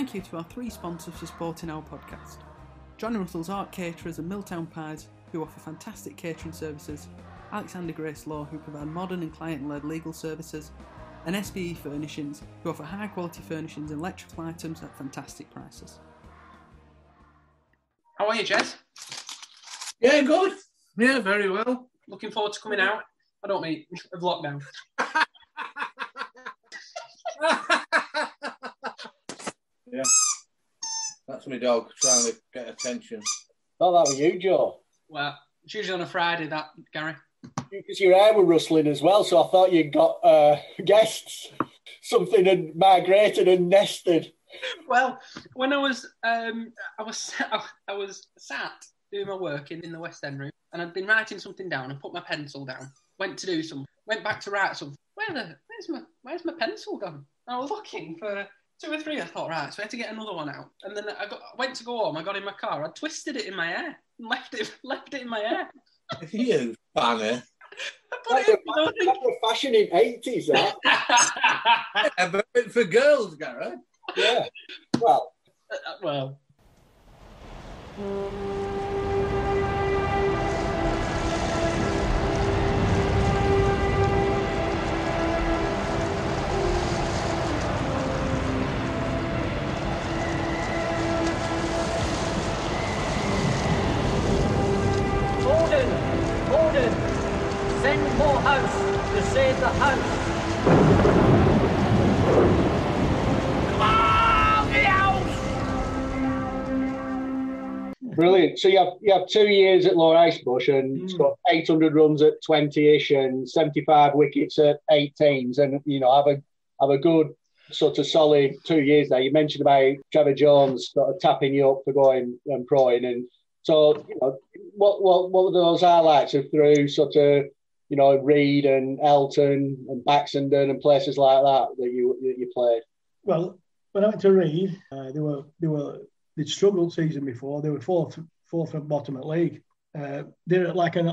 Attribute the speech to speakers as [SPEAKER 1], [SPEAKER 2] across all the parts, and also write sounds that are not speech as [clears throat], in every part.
[SPEAKER 1] Thank you to our three sponsors for supporting our podcast. Johnny Russell's Art Caterers and Milltown Pies, who offer fantastic catering services, Alexander Grace Law, who provide modern and client led legal services, and SPE Furnishings, who offer high quality furnishings and electrical items at fantastic prices.
[SPEAKER 2] How are you, Jez?
[SPEAKER 3] Yeah, good. Yeah, very well.
[SPEAKER 2] Looking forward to coming out. I don't mean of lockdown. [laughs]
[SPEAKER 3] yeah. That's my dog trying to get attention.
[SPEAKER 4] Thought that was you, Joe.
[SPEAKER 2] Well, it's usually on a Friday, that, Gary.
[SPEAKER 4] Because your hair were rustling as well, so I thought you'd got uh, [laughs] guests. Something had migrated and nested.
[SPEAKER 2] Well, when I was, um, I was, [laughs] I was sat doing my work in, in the West End room, and I'd been writing something down and put my pencil down. Went to do some, went back to write something. Where the, where's my, where's my pencil gone? And I was looking for two or three. I thought, right, so I had to get another one out. And then I got, I went to go home. I got in my car. I twisted it in my hair, and left it, [laughs] left it in my hair.
[SPEAKER 3] you funny.
[SPEAKER 4] That's [laughs] a, that's a fashion in eighties. That. [laughs]
[SPEAKER 3] yeah, but for girls, Gary.
[SPEAKER 4] Yeah. Well.
[SPEAKER 2] Uh, well.
[SPEAKER 5] Send more house to save the house. Come on, the house!
[SPEAKER 4] Brilliant. So you have you have two years at Lower Icebush and hmm. it's got 800 runs at 20ish and 75 wickets at 18s, and you know have a have a good sort of solid two years there. You mentioned about Trevor Jones sort of tapping you up for going and proing, and so you know what what what were those highlights of through sort of you know Read and Elton and Baxenden and places like that that you that you played.
[SPEAKER 6] Well, when I went to Read, uh, they were they were they'd struggled season before. They were fourth fourth at bottom at league. Uh, they're like an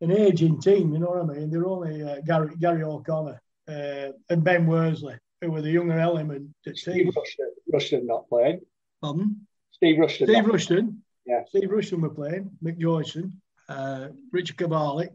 [SPEAKER 6] an aging team, you know what I mean? They're only uh, Gary Gary O'Connor uh, and Ben Worsley, who were the younger element at
[SPEAKER 4] Steve. Rushton, Rushton not playing.
[SPEAKER 6] Pardon?
[SPEAKER 4] Steve Rushton.
[SPEAKER 6] Steve Rushton.
[SPEAKER 4] Yeah.
[SPEAKER 6] Steve Rushton were playing. Mick Joyson, uh, Richard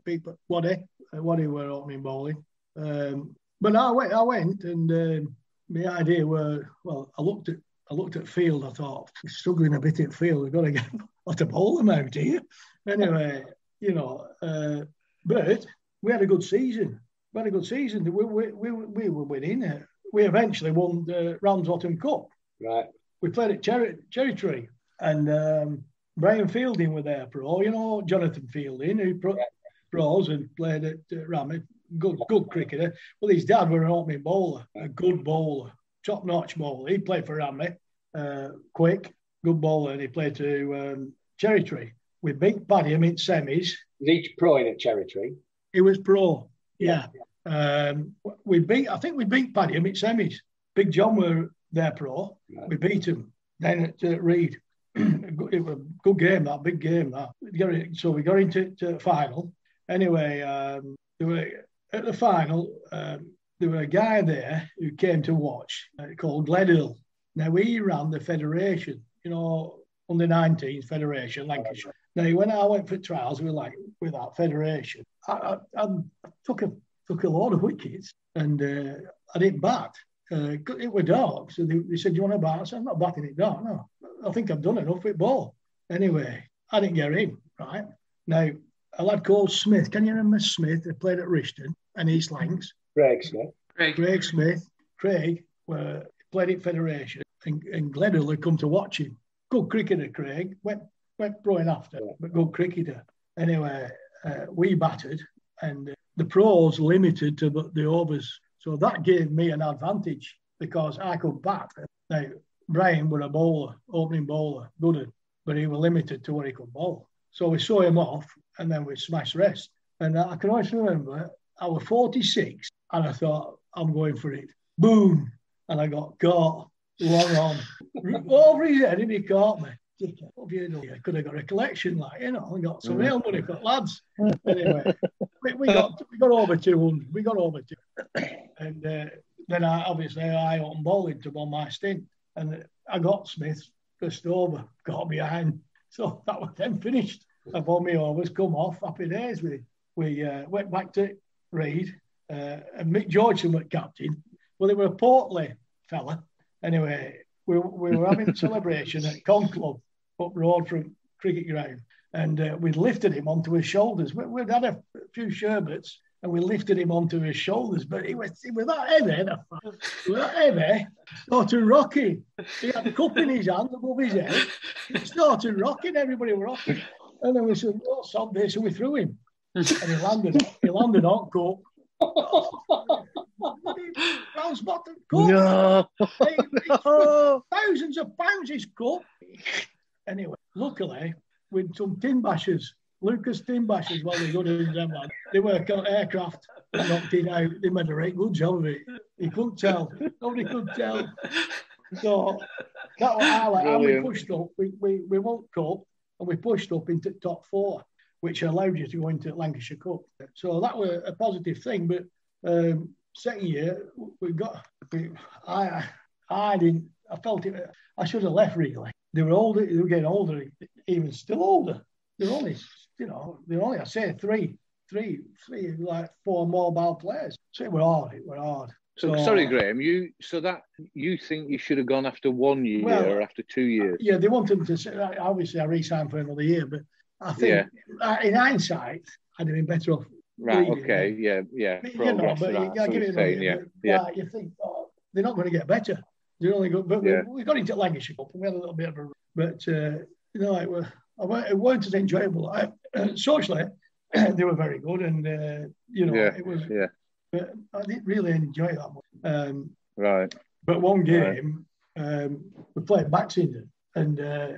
[SPEAKER 6] Pete Waddy, uh, Waddy were opening bowling. Um, but I went, I went, and um, my idea were well. I looked at, I looked at field. I thought we're struggling a bit at field. We've got [laughs] to get a lot of bowl them out here. Anyway, you know, uh, but we had a good season. We had a good season. We, we, we, we were winning. Uh, we eventually won the Ramsbottom Cup
[SPEAKER 4] Right.
[SPEAKER 6] we played at Cherry, Cherry Tree, and um, Brian Fielding were there pro. You know Jonathan Fielding, who pro, pros and played at uh, Rammy. Good, good cricketer. Well, his dad were an opening bowler, a good bowler, top notch bowler. He played for Rammy, uh, quick, good bowler, and he played to um, Cherry Tree. We beat Paddy in semis.
[SPEAKER 4] Was each pro in at Cherry Tree?
[SPEAKER 6] He was pro. Yeah. Um, we beat. I think we beat Paddy in semis. Big John were their pro. We beat him. Then at uh, Reed, [clears throat] it was a good game. That big game. That We got it- so we got into to the final. Anyway, um, there were at the final. Um, there were a guy there who came to watch uh, called Gledhill. Now he ran the federation. You know, under 19s federation, Lancashire. Now when I went for trials with like with that federation, I, I, I took a took a lot of wickets and uh, I didn't bat. Uh, it were dark, so they, they said, "Do you want to bat?" I said, "I'm not batting it dark. No, I think I've done enough with ball." Anyway, I didn't get in. Right now, a lad called Smith. Can you remember Smith? They played at Rishton and East Lancs.
[SPEAKER 4] Craig Smith.
[SPEAKER 2] Craig.
[SPEAKER 6] Craig Smith, Craig, were played at Federation, and, and Gledhill had come to watch him. Good cricketer, Craig. Went went pro in after, but good cricketer. Anyway, uh, we batted, and uh, the pros limited to the, the overs, so that gave me an advantage because I could bat. Now Brian were a bowler, opening bowler, good, un, but he was limited to what he could bowl. So we saw him off, and then we smashed rest. And I can always remember I was 46, and I thought I'm going for it. Boom, and I got caught long on [laughs] over his head, and he caught me. What have you done? I could have got a collection, like you know, and got some real money for lads. Anyway, [laughs] we, we got we got over 200. We got over two, and uh, then I obviously I opened bowling to on my stint, and I got Smith first over, got behind. So that was then finished. I bought me overs, come off, happy days. We we uh, went back to Read, uh, and Mick Georgeson was captain. Well, they were a portly fella. Anyway, we, we were having a celebration at Con Club up road from cricket ground, and uh, we lifted him onto his shoulders. We, would had a few sherbets, and we lifted him onto his shoulders, but he was, he was that heavy, he was that heavy, started rocking. He had a cup in his hand above his head. He started rocking, everybody was rocking. And then we said, oh, stop this, and we threw him. [laughs] And he landed, he landed on cup. Brown spotted cup.
[SPEAKER 3] No. [laughs]
[SPEAKER 6] Thousands of pounds his cup. Anyway, luckily, with some tin bashers, Lucas tin bashers, well, they're good in them, lad. They work on aircraft, knocked it out. They made a right good job of it. He couldn't tell. Nobody could tell. So that was highlight. And we pushed up. We, we, we won't cup and we pushed up into top four, which allowed you to go into Lancashire Cup. So that was a positive thing. But um, second year, we got. We, I I didn't. I felt it. I should have left really. They were older. They were getting older. Even still older. They're only, you know, they're only. I say three, three, three, like four mobile players. So it were hard. It were hard.
[SPEAKER 3] So, sorry, Graham. You so that you think you should have gone after one year
[SPEAKER 6] Well,
[SPEAKER 3] or after two years?
[SPEAKER 6] Yeah, they wanted him to. say- Obviously, I re-signed for another year, but I think uh, in hindsight, I'd have been better off.
[SPEAKER 3] Right. Okay.
[SPEAKER 6] it.
[SPEAKER 3] Yeah. Yeah.
[SPEAKER 6] But, you know, but you gotta give it
[SPEAKER 3] thing, Yeah.
[SPEAKER 6] year.
[SPEAKER 3] Yeah.
[SPEAKER 6] Like, you think oh, they're not going to get better. They're only good, but
[SPEAKER 3] Yeah.
[SPEAKER 6] we, we got into Lancashire Cup and we had a little bit of a. But uh, you know, it, were, I weren't- it weren't as enjoyable. I, uh, socially, [clears throat] they were very good, and uh, you know,
[SPEAKER 3] Yeah,
[SPEAKER 6] it was.
[SPEAKER 3] yeah.
[SPEAKER 6] But I didn't really enjoy that much. Um,
[SPEAKER 3] Right.
[SPEAKER 6] but one
[SPEAKER 3] Right.
[SPEAKER 6] game, um, we played Baxenden, and uh,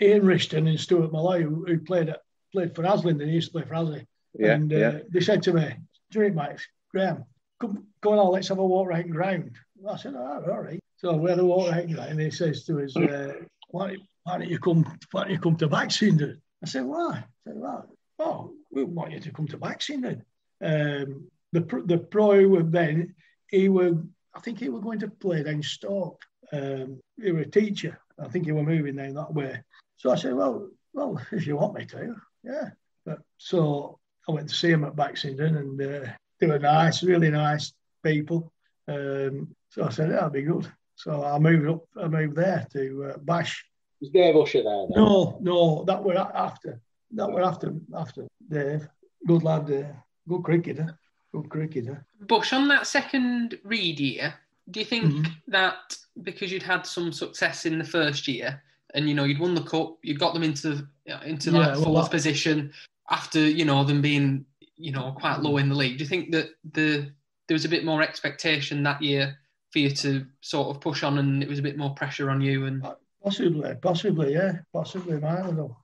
[SPEAKER 6] Ian Rishton and Stuart Malloy, who, who played at, played for Aslin, and he used to play for Aslin.
[SPEAKER 3] Yeah.
[SPEAKER 6] and uh,
[SPEAKER 3] yeah.
[SPEAKER 6] they said to me, during Mike, Graham, come, come on, let's have a walk right ground. I said, oh, all right. So we had a walk right ground, and he says to us, uh, why, why don't you come? Why don't you come to Baxenden? I said, why? I said, well, oh, we want you to come to Baxenden. Um, the the pro who were then, he were, I think he were going to play down Stoke. Um, he were a teacher. I think he were moving down that way. So I said, well, well, if you want me to, yeah. But so I went to see him at Baxenden, and uh, they were nice, really nice people. Um, so I said, that'll be good. So I moved up. I moved there to uh, Bash.
[SPEAKER 7] Was Dave Usher there then?
[SPEAKER 6] No, no, that were after. That were after after Dave. Good lad, uh, good cricketer, good cricketer.
[SPEAKER 2] Bush, on that second read year, do you think
[SPEAKER 6] Mhm.
[SPEAKER 2] that because you'd had some success in the first year and you know you'd won the cup, you'd got them into uh, into
[SPEAKER 6] Yeah,
[SPEAKER 2] like fourth position after you know them being you know quite low in the league? Do you think that the there was a bit more expectation that year for you to sort of push on, and it was a bit more pressure on you? And
[SPEAKER 6] Possibly, possibly, yeah, possibly, I don't know.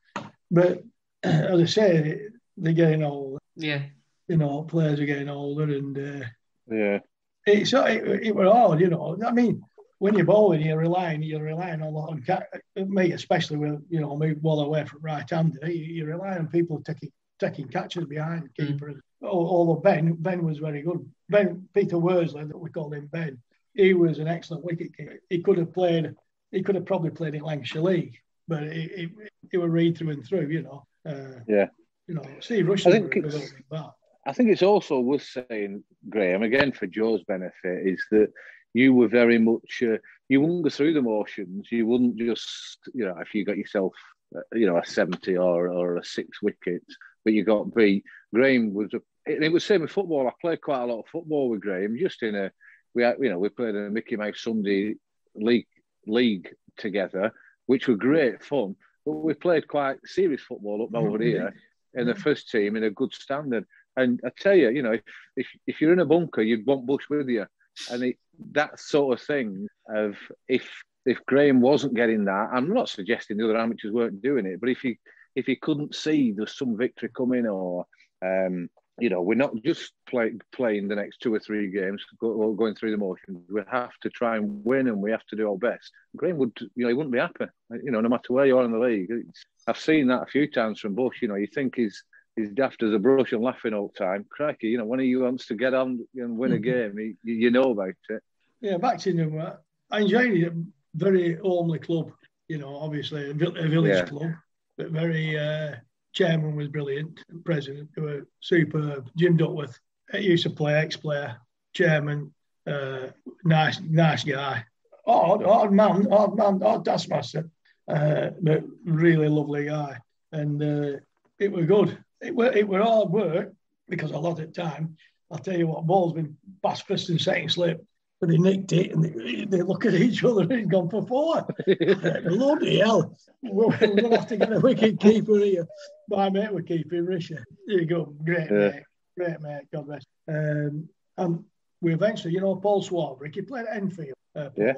[SPEAKER 6] But [clears throat] as I say, they're getting old.
[SPEAKER 2] yeah,
[SPEAKER 6] You know, players are getting older, and uh,
[SPEAKER 3] Yeah.
[SPEAKER 6] it's it, it were hard. You know, I mean, when you're bowling, you're relying you're relying a lot on me, especially with you know move well away from right hander. You, you rely on people taking taking catches behind the keeper. Al- Although Ben Ben was very good. Ben Peter Worsley, that we called him Ben, he was an excellent wicket keeper. He could have played. He could have probably played in Lancashire League, but he, he, he would read through and through. You know. Uh,
[SPEAKER 3] Yeah.
[SPEAKER 6] You know, Steve Rush. I
[SPEAKER 3] think
[SPEAKER 6] think
[SPEAKER 3] it's-
[SPEAKER 6] back.
[SPEAKER 3] I think it's also worth saying, Graham, again for Joe's benefit, is that you were very much uh, you wouldn't go through the motions. You wouldn't just you know if you got yourself uh, you know a seventy or or a six wickets, but you got beat. Graham was a, it, it was same with football. I played quite a lot of football with Graham, just in a we had, you know we played in a Mickey Mouse Sunday league league together, which were great fun. But we played quite serious football up over here in the first team in a good standard. And I tell you, you know, if, if, if you're in a bunker, you'd want Bush with you. And it, that sort of thing of if if Graham wasn't getting that, I'm not suggesting the other amateurs weren't doing it, but if he if he couldn't see there's some victory coming or um, you know, we're not just play, playing the next two or three games, go, going through the motions. We have to try and win, and we have to do our best. Graham would, you know, he wouldn't be happy. You know, no matter where you are in the league. I've seen that a few times from Bush. You know, you think he's he's daft as a brush and laughing all the time. Crikey, you know, when he wants to get on and win a game, he, you know about it.
[SPEAKER 6] Yeah, back to uh, I enjoyed it. very homely club. You know, obviously a, village
[SPEAKER 3] Yeah.
[SPEAKER 6] club, but very. Uh, chairman was brilliant. President they were superb. Jim Duckworth uh, used to play ex-player. Chairman, uh, nice, nice guy. Odd, odd man, odd man, odd taskmaster, uh, but really lovely guy. And uh, it were good. It were it were hard work because a lot of time. I'll tell you what, ball's been past Preston setting slip, but they nicked it and they, they look at each other [laughs] and it's gone for four. [laughs] Bloody hell. We're, to have to get a wicket keeper here. My mate were keeping Risha. There you go. Great
[SPEAKER 3] Yeah.
[SPEAKER 6] mate. Great mate. God bless. Um, and we eventually, you know, Paul Swarbrick, he played at Enfield. Uh,
[SPEAKER 3] Yeah.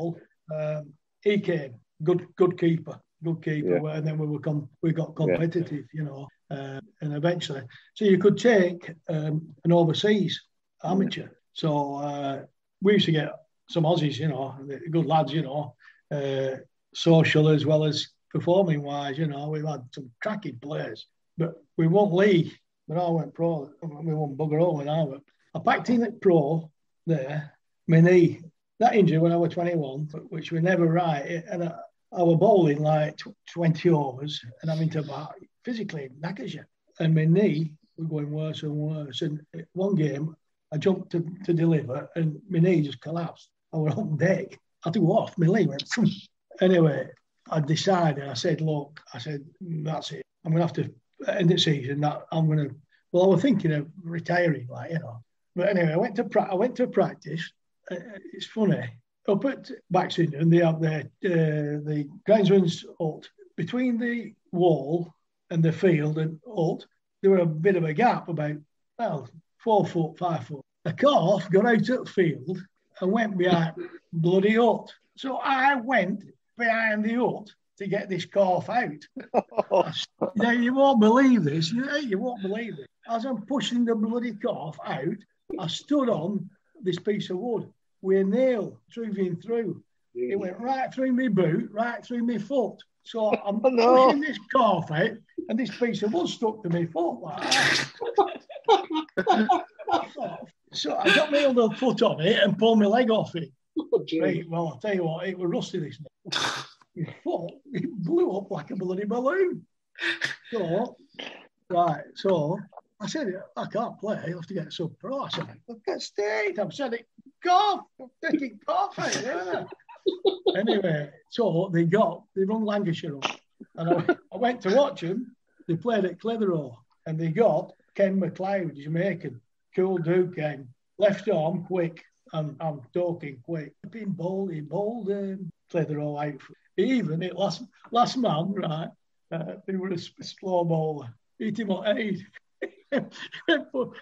[SPEAKER 6] Um, he came. Good good keeper. Good keeper.
[SPEAKER 3] Yeah.
[SPEAKER 6] And then we were com- we got competitive, you know. Uh, and eventually, so you could take um, an overseas amateur. So uh, we used to get some Aussies, you know, good lads, you know, uh, social as well as performing wise, you know, we've had some cracking players, but we won league. When I went pro, we won bugger all when I went. I packed in at pro there, my knee, that injury when I was 21, which was never right, and I, I was bowling like 20 overs and having to bat physically knackers you. And my knee was going worse and worse. And one game, I jumped to, to deliver and my knee just collapsed. I was on deck. I to off. My leg went. Anyway, I decided. I said, "Look," I said, "That's it. I'm going to have to end the season. I'm going to." Well, I was thinking of retiring, like you know. But anyway, I went to pra- I went to practice. Uh, it's funny. Up at Baxenden, they have their uh, the groundsman's hut between the wall and the field and hut. There were a bit of a gap, about well four foot, five foot. A calf got out at the field and went behind bloody hut. So I went behind the hut to get this calf out. [laughs] Now you won't believe this. You, you won't believe it. As I'm pushing the bloody calf out, I stood on this piece of wood with a nail driven through. It went right through my boot, right through my foot. So I'm [laughs]
[SPEAKER 3] no.
[SPEAKER 6] pushing this out, and this piece of wood stuck to my foot like [laughs] so I got my other foot on it and pulled my leg off it.
[SPEAKER 7] Oh.
[SPEAKER 6] Right, well, I'll tell you what, it was rusty this night. [laughs] Foot, it blew up like a bloody balloon. So, right, so I said, I can't play, I'll have to get some pro. I said, look at state. I've said it, golf, I'm taking golf eh, out there. Anyway, so they got, they run Lancashire up. And I, I went to watch them. They played at Clitheroe and they got Ken McLeod, Jamaican, cool dude Ken, left arm quick. I'm talking quick. Been bowled, he bowled um, Clitheroe out. Even it last last man, right? Uh, he was a slow bowler. Hit him on eight. [laughs] and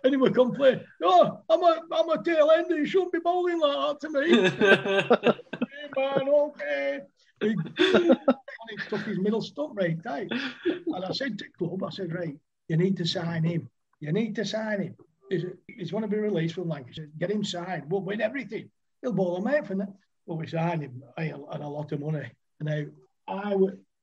[SPEAKER 6] he would complain, oh, I'm a, I'm a tail ender, you shouldn't be bowling like that to me. [laughs] Man, okay. He, [laughs] he took his middle stump right tight. And I said to club, I said, right, you need to sign him. You need to sign him. He's, he's going to be released from Lancashire. Get him signed. We'll win everything. He'll bowl a mate for that. But we signed him and a lot of money. Now, I,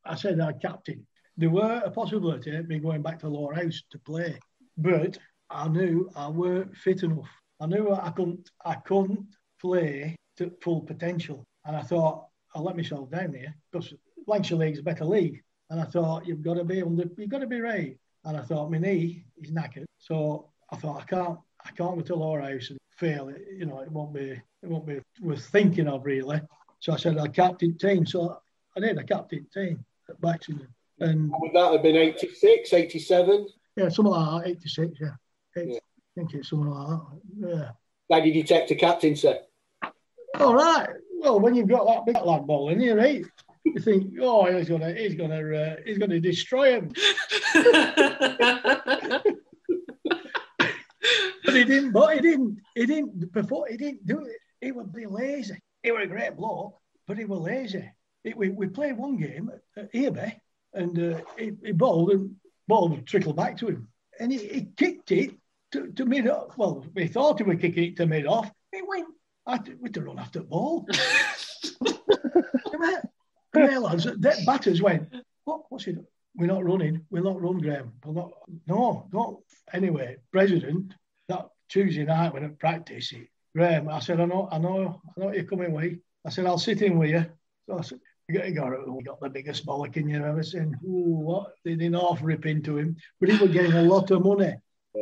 [SPEAKER 6] I said, our captain, there were a possibility of me going back to Lower House to play. But I knew I weren't fit enough. I knew I couldn't, I couldn't play to full potential. And I thought, I'll let myself down here because Lancashire League's a better league. And I thought, you've got to be under, you've got to be right. And I thought, my knee is knackered. So I thought, I can't, I can't go to Lower House and fail. It, you know, it won't be, it won't be worth thinking of really. So I said, I'll captain team. So I did, I captain team at Baxenden. And
[SPEAKER 7] Would that have been 86, 87?
[SPEAKER 6] yeah, something like that, 86, yeah. Eight-
[SPEAKER 7] Yeah.
[SPEAKER 6] I think it's something like that. Yeah.
[SPEAKER 7] How did you take to captaincy?
[SPEAKER 6] All right. Well, when you've got that big lad ball in here, right? You think, oh, he's gonna, he's gonna, uh, he's gonna destroy him. But he didn't. But he didn't. He didn't. Before he didn't do it. He would be lazy. He was a great bloke, but he was lazy. It, we, we played one game at Earby, and uh, he, he bowled, and ball would trickle back to him, and he, he kicked it to, to mid off. Well, we thought he was kicking it to mid off. It went. I had to, we had to run after the ball. [laughs] Come here. Come here, lads. The batters went. What? What's it? We're not running. We're not run, Graham. We're not. No, no. Anyway, president that Tuesday night when at practice, he, Graham, I said, I know, I know, I know you're coming with. I said, I'll sit in with you So I said, you got, you got, oh, we got the biggest bollocking you've ever seen. Ooh, what? They didn't half rip into him, but he was getting a lot of money.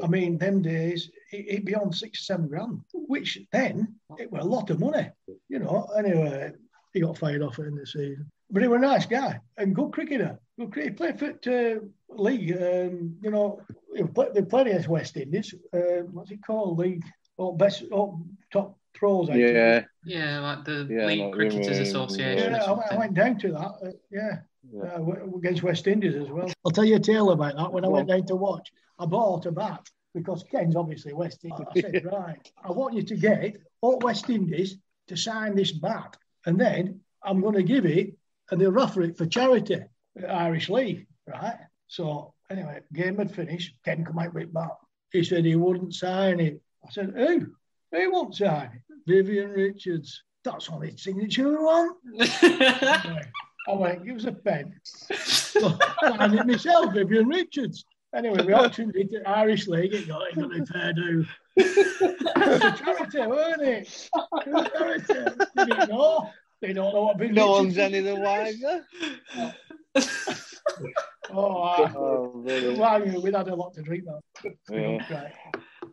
[SPEAKER 6] I mean, them days, it, it'd be on six, seven grand, which then it was a lot of money, you know. Anyway, he got fired off in the season. But he was a nice guy and good cricketer. Good cricketer. He played for uh, league, um, you know, he played, they played against West Indies. Uh, what's it called? League, oh, best, oh, top pros. I think.
[SPEAKER 3] Yeah,
[SPEAKER 2] Yeah, like the
[SPEAKER 3] Yeah,
[SPEAKER 2] League
[SPEAKER 3] like
[SPEAKER 2] Cricketers
[SPEAKER 3] women,
[SPEAKER 2] Association.
[SPEAKER 6] Yeah,
[SPEAKER 2] or
[SPEAKER 6] I, went- I went down to that. uh, yeah,
[SPEAKER 3] Yeah.
[SPEAKER 6] Uh, against West Indies as well. I'll tell you a tale about that. When I went down to watch, I bought a bat because Ken's obviously West Indies. I said, right, I want you to get all West Indies to sign this bat, and then I'm going to give it, and they'll offer it for charity, Irish League, right? So anyway, game had finished. Ken come out with bat. He said he wouldn't sign it. I said, who? Who won't sign it? Vivian Richards. That's on his signature one. Anyway, [laughs] I went, give us a pen. [laughs] So, signed it myself, Vivian Richards. Anyway, we auctioned it at Irish League. It got, it got a fair do. It's a charity, weren't it? It was a charity. They didn't know. They don't know what Vivian
[SPEAKER 3] no
[SPEAKER 6] Richards
[SPEAKER 3] one's any the wiser.
[SPEAKER 6] Oh, I,
[SPEAKER 3] Oh, really?
[SPEAKER 6] well, we'd had a lot to drink, though.
[SPEAKER 3] Yeah.
[SPEAKER 6] Right.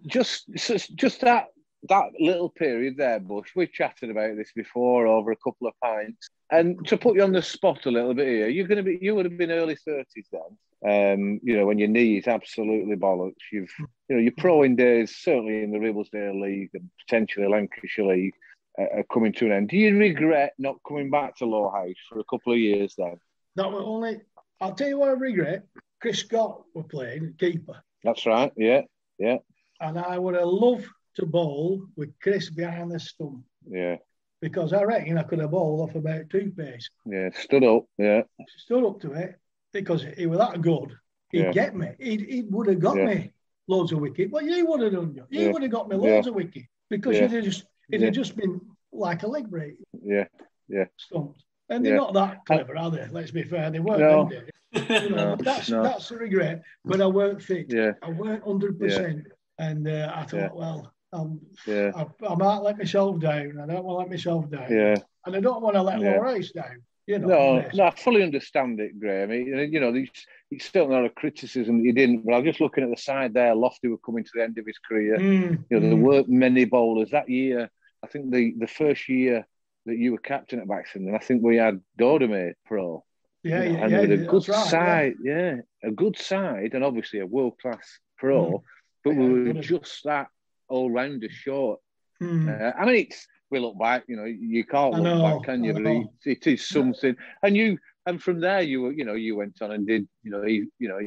[SPEAKER 3] just just just that that little period there, Bush. We've chatted about this before over a couple of pints, and to put you on the spot a little bit here, you're going to be you would have been early thirties then. Um, you know, when your knee is absolutely bollocks. You've you know your proing days, certainly in the Ribblesdale League and potentially Lancashire League, uh, are coming to an end. Do you regret not coming back to Low House for a couple of years then?
[SPEAKER 6] That was only, I'll tell you what I regret. Chris Scott were playing keeper.
[SPEAKER 3] That's right. Yeah, yeah,
[SPEAKER 6] And I would have loved to bowl with Chris behind the stump
[SPEAKER 3] yeah,
[SPEAKER 6] because I reckon I could have bowled off about two pace.
[SPEAKER 3] yeah. Stood up. Yeah,
[SPEAKER 6] Stood up to it because he was that good. He'd
[SPEAKER 3] Yeah.
[SPEAKER 6] get me. He he would have got
[SPEAKER 3] Yeah.
[SPEAKER 6] me loads of wicket. Well, you would have done. You
[SPEAKER 3] Yeah.
[SPEAKER 6] would have got me loads of wicket because
[SPEAKER 3] Yeah.
[SPEAKER 6] you'd have just it'd
[SPEAKER 3] Yeah.
[SPEAKER 6] have just been like a leg break
[SPEAKER 3] yeah. Yeah.
[SPEAKER 6] Stumped. And they're
[SPEAKER 3] Yeah.
[SPEAKER 6] not that clever, are they? Let's be fair. They weren't.
[SPEAKER 3] No.
[SPEAKER 6] them. [laughs] You know,
[SPEAKER 3] No,
[SPEAKER 6] that's
[SPEAKER 3] no.
[SPEAKER 6] that's a regret. But I weren't fit.
[SPEAKER 3] Yeah,
[SPEAKER 6] I weren't hundred percent. And uh, I thought,
[SPEAKER 3] Yeah.
[SPEAKER 6] well, um,
[SPEAKER 3] yeah,
[SPEAKER 6] I, I might let myself down. I don't want to let myself down.
[SPEAKER 3] yeah.
[SPEAKER 6] And I don't want to let
[SPEAKER 3] Yeah.
[SPEAKER 6] Lower Race down. You know.
[SPEAKER 3] No, no, I fully understand it, Graham. It- you know, it's, it's still not a criticism that he didn't. But I was just looking at the side there. Lofty were coming to the end of his career.
[SPEAKER 6] Mm,
[SPEAKER 3] You know, there
[SPEAKER 6] mm.
[SPEAKER 3] weren't many bowlers that year. I think the, the first year that you were captain at Baxenden, I think we had Dodemir pro.
[SPEAKER 6] Yeah,
[SPEAKER 3] you know,
[SPEAKER 6] yeah,
[SPEAKER 3] and
[SPEAKER 6] yeah.
[SPEAKER 3] with a good
[SPEAKER 6] right,
[SPEAKER 3] side, yeah. a good side, and obviously a world class pro.
[SPEAKER 6] Mm.
[SPEAKER 3] But
[SPEAKER 6] Yeah,
[SPEAKER 3] we were just that all rounder short.
[SPEAKER 6] Mm.
[SPEAKER 3] Uh, I mean, it's we look back. You know, you can't
[SPEAKER 6] I
[SPEAKER 3] look
[SPEAKER 6] know,
[SPEAKER 3] back, can you?
[SPEAKER 6] I
[SPEAKER 3] But
[SPEAKER 6] know.
[SPEAKER 3] it, it is something. And you, and from there, you were, you know, you went on and did, you know, you, you know,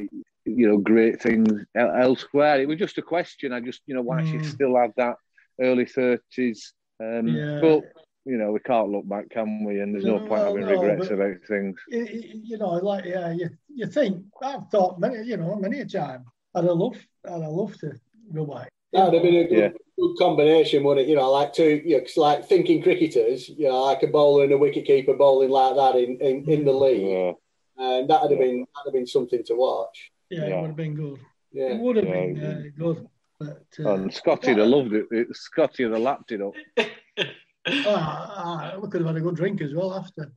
[SPEAKER 3] you know, great things elsewhere. It was just a question. I just, you know, why she
[SPEAKER 6] Mm.
[SPEAKER 3] still had that early thirties. Um,
[SPEAKER 6] Yeah.
[SPEAKER 3] But you know, we can't look back, can we? And there's no
[SPEAKER 6] No,
[SPEAKER 3] point having
[SPEAKER 6] no,
[SPEAKER 3] regrets about things.
[SPEAKER 6] You- you you know, like yeah, you, you think I've thought many, you know, many a time. I'd have loved, I'd have loved to go back.
[SPEAKER 7] That'd have been a good,
[SPEAKER 3] Yeah.
[SPEAKER 7] Good combination, wouldn't it? You know, like two, you know, 'cause like thinking cricketers, you know, like a bowler and a wicketkeeper bowling like that in, in, in the league,
[SPEAKER 3] Yeah,
[SPEAKER 7] and that'd have
[SPEAKER 3] Yeah.
[SPEAKER 7] been that'd have been something to watch.
[SPEAKER 6] Yeah, it would have been good. Yeah. It
[SPEAKER 7] Yeah,
[SPEAKER 6] would have
[SPEAKER 3] Yeah,
[SPEAKER 6] been uh, good. But uh,
[SPEAKER 3] and Scotty'd have loved it. it. Scotty would have lapped it up. [laughs]
[SPEAKER 6] ah, ah, we could have had a good drink as well after.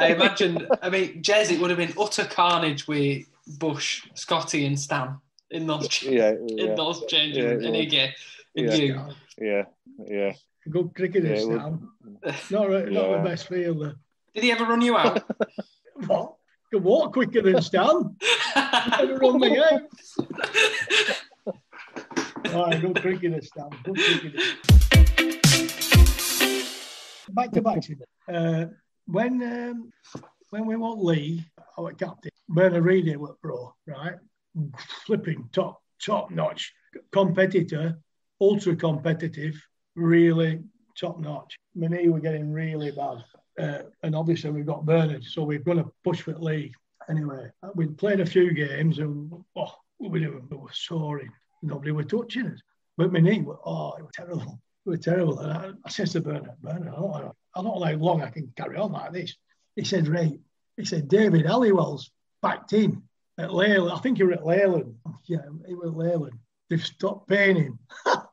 [SPEAKER 2] I imagine, I mean, Jez, it would have been utter carnage with Bush, Scotty, and Stan in those
[SPEAKER 3] Yeah,
[SPEAKER 2] in
[SPEAKER 3] yeah,
[SPEAKER 2] those changes
[SPEAKER 3] Yeah,
[SPEAKER 2] and
[SPEAKER 3] it
[SPEAKER 2] Iggy and
[SPEAKER 3] Yeah. yeah, yeah.
[SPEAKER 6] Good cricketer,
[SPEAKER 3] Yeah, it would-
[SPEAKER 6] Stan. Not, re- not
[SPEAKER 3] Yeah.
[SPEAKER 6] the best fielder.
[SPEAKER 2] Did he ever run you out? [laughs]
[SPEAKER 6] What? Could walk quicker than Stan. Never run me out. [laughs] Oh, good cricketer, Stan. Good cricketer. Back to boxing. Uh, when um, when we want Lee, I was captain. Bernard Reidy was pro, right? Flipping top top notch competitor, ultra competitive, really top notch. Knee were getting really bad, uh, and obviously we've got Bernard, so we're going to push for the league. Anyway, we played a few games and oh, we were we were soaring. Nobody were touching us. But my knee, were, oh, it was terrible. It was terrible. And I, I said to Bernard, Bernard, I don't, I don't know how long I can carry on like this. He said, Ray, he said, David Halliwell's backed in at Leyland. I think he was at Leyland. [laughs] Yeah, he was at Leyland. They've stopped paying him. [laughs]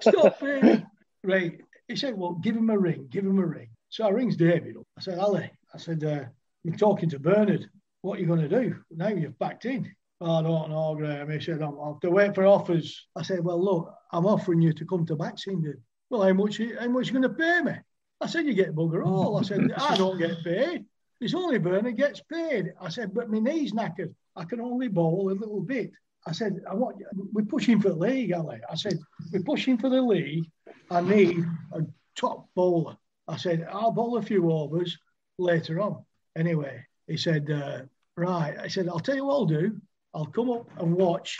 [SPEAKER 6] Stopped paying [laughs] him. Right. he said, well, give him a ring, give him a ring. So I rings David. I said, Ali, I said, uh, I'm talking to Bernard. What are you going to do? Now you've backed in. Oh, I don't know, Graham. He said, I'll have to wait for offers. I said, well, look, I'm offering you to come to Baxenden. Well, how much, how much are you going to pay me? I said, you get bugger all. I said, I don't get paid. It's only Bernard gets paid. I said, but my knee's knackered. I can only bowl a little bit. I said, I want, we're pushing for the league, Ali. I said, we're pushing for the league. I need a top bowler. I said, I'll bowl a few overs later on. Anyway, he said, uh, right. I said, I'll tell you what I'll do. I'll come up and watch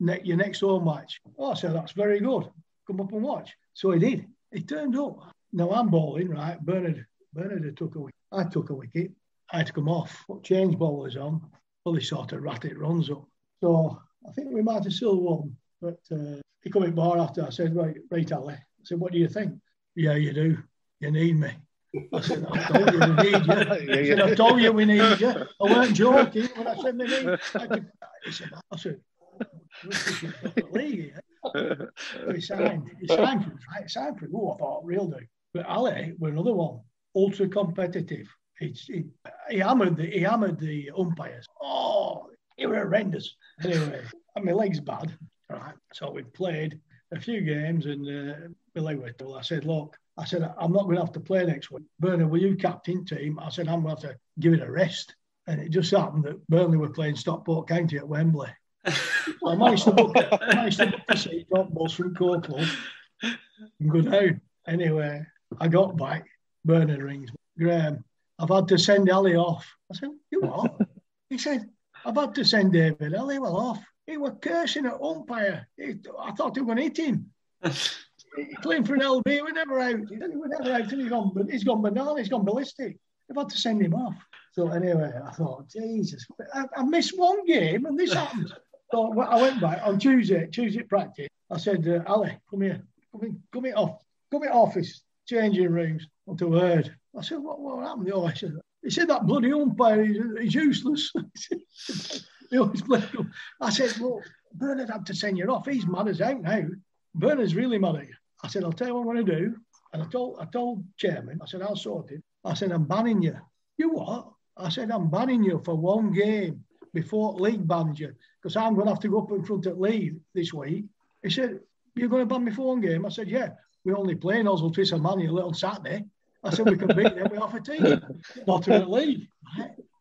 [SPEAKER 6] ne- your next home match. Oh, I said, that's very good. Come up and watch. So he did. He turned up. Now I'm bowling, right? Bernard, Bernard took a wicket. I took a wicket. I had to come off, put change bowlers on. Well, he sort of rat it runs up. So I think we might have still won. But uh, he come in bar after. I said, right, right, Ali. I said, what do you think? Yeah, you do. You need me. I said, I told you we need you. [laughs] I said, I told you we need you. I weren't joking when I said we need. I could, he said, I said, we're pushing for the league. here." So he signed. He signed for us, right? He signed for us. Oh, I thought, real do. But Ali were another one, ultra competitive. It's, he, he hammered the he hammered the umpires. Oh, he were horrendous. Anyway, [laughs] and my leg's bad. Right. So we played a few games and uh, my leg was. I said, look, I said, I'm not going to have to play next week. Bernard, will you captain team? I said, I'm going to have to give it a rest. And it just happened that Burnley were playing Stockport County at Wembley. [laughs] I managed to book, I managed to book a seat on bus from Club and go down. Anyway, I got back. Bernard rings. Graham, I've had to send Ali off. I said, You what? [laughs] he said, I've had to send David. Ali well off. He was cursing at umpire. He, I thought they were going to hit him. [laughs] He claimed for an LB. He was never out. He he was never out. He's gone, but he's gone banana. He's gone ballistic. They've had to send him off. So anyway, I thought, Jesus, I, I missed one game and this happened. [laughs] So I went back on Tuesday, Tuesday practice. I said, uh, Ali, come here, come in, come in off, come in office, changing rooms. Onto word. I said, what, what happened? Oh, I said, he said that bloody umpire is, useless. [laughs] he always played. I said, well, Bernard had to send you off. He's mad as out now. Bernard's really mad at you. I said, I'll tell you what I'm going to do. And I told, I told chairman, I said, I'll sort it. I said, I'm banning you. You what? I said, I'm banning you for one game before league bans you because I'm going to have to go up in front of league this week. He said, You're going to ban me for one game? I said, Yeah, we only play in Oswaldtwistle Immanuel on Saturday. I said, We can beat them, we off a team. Bottom of the league.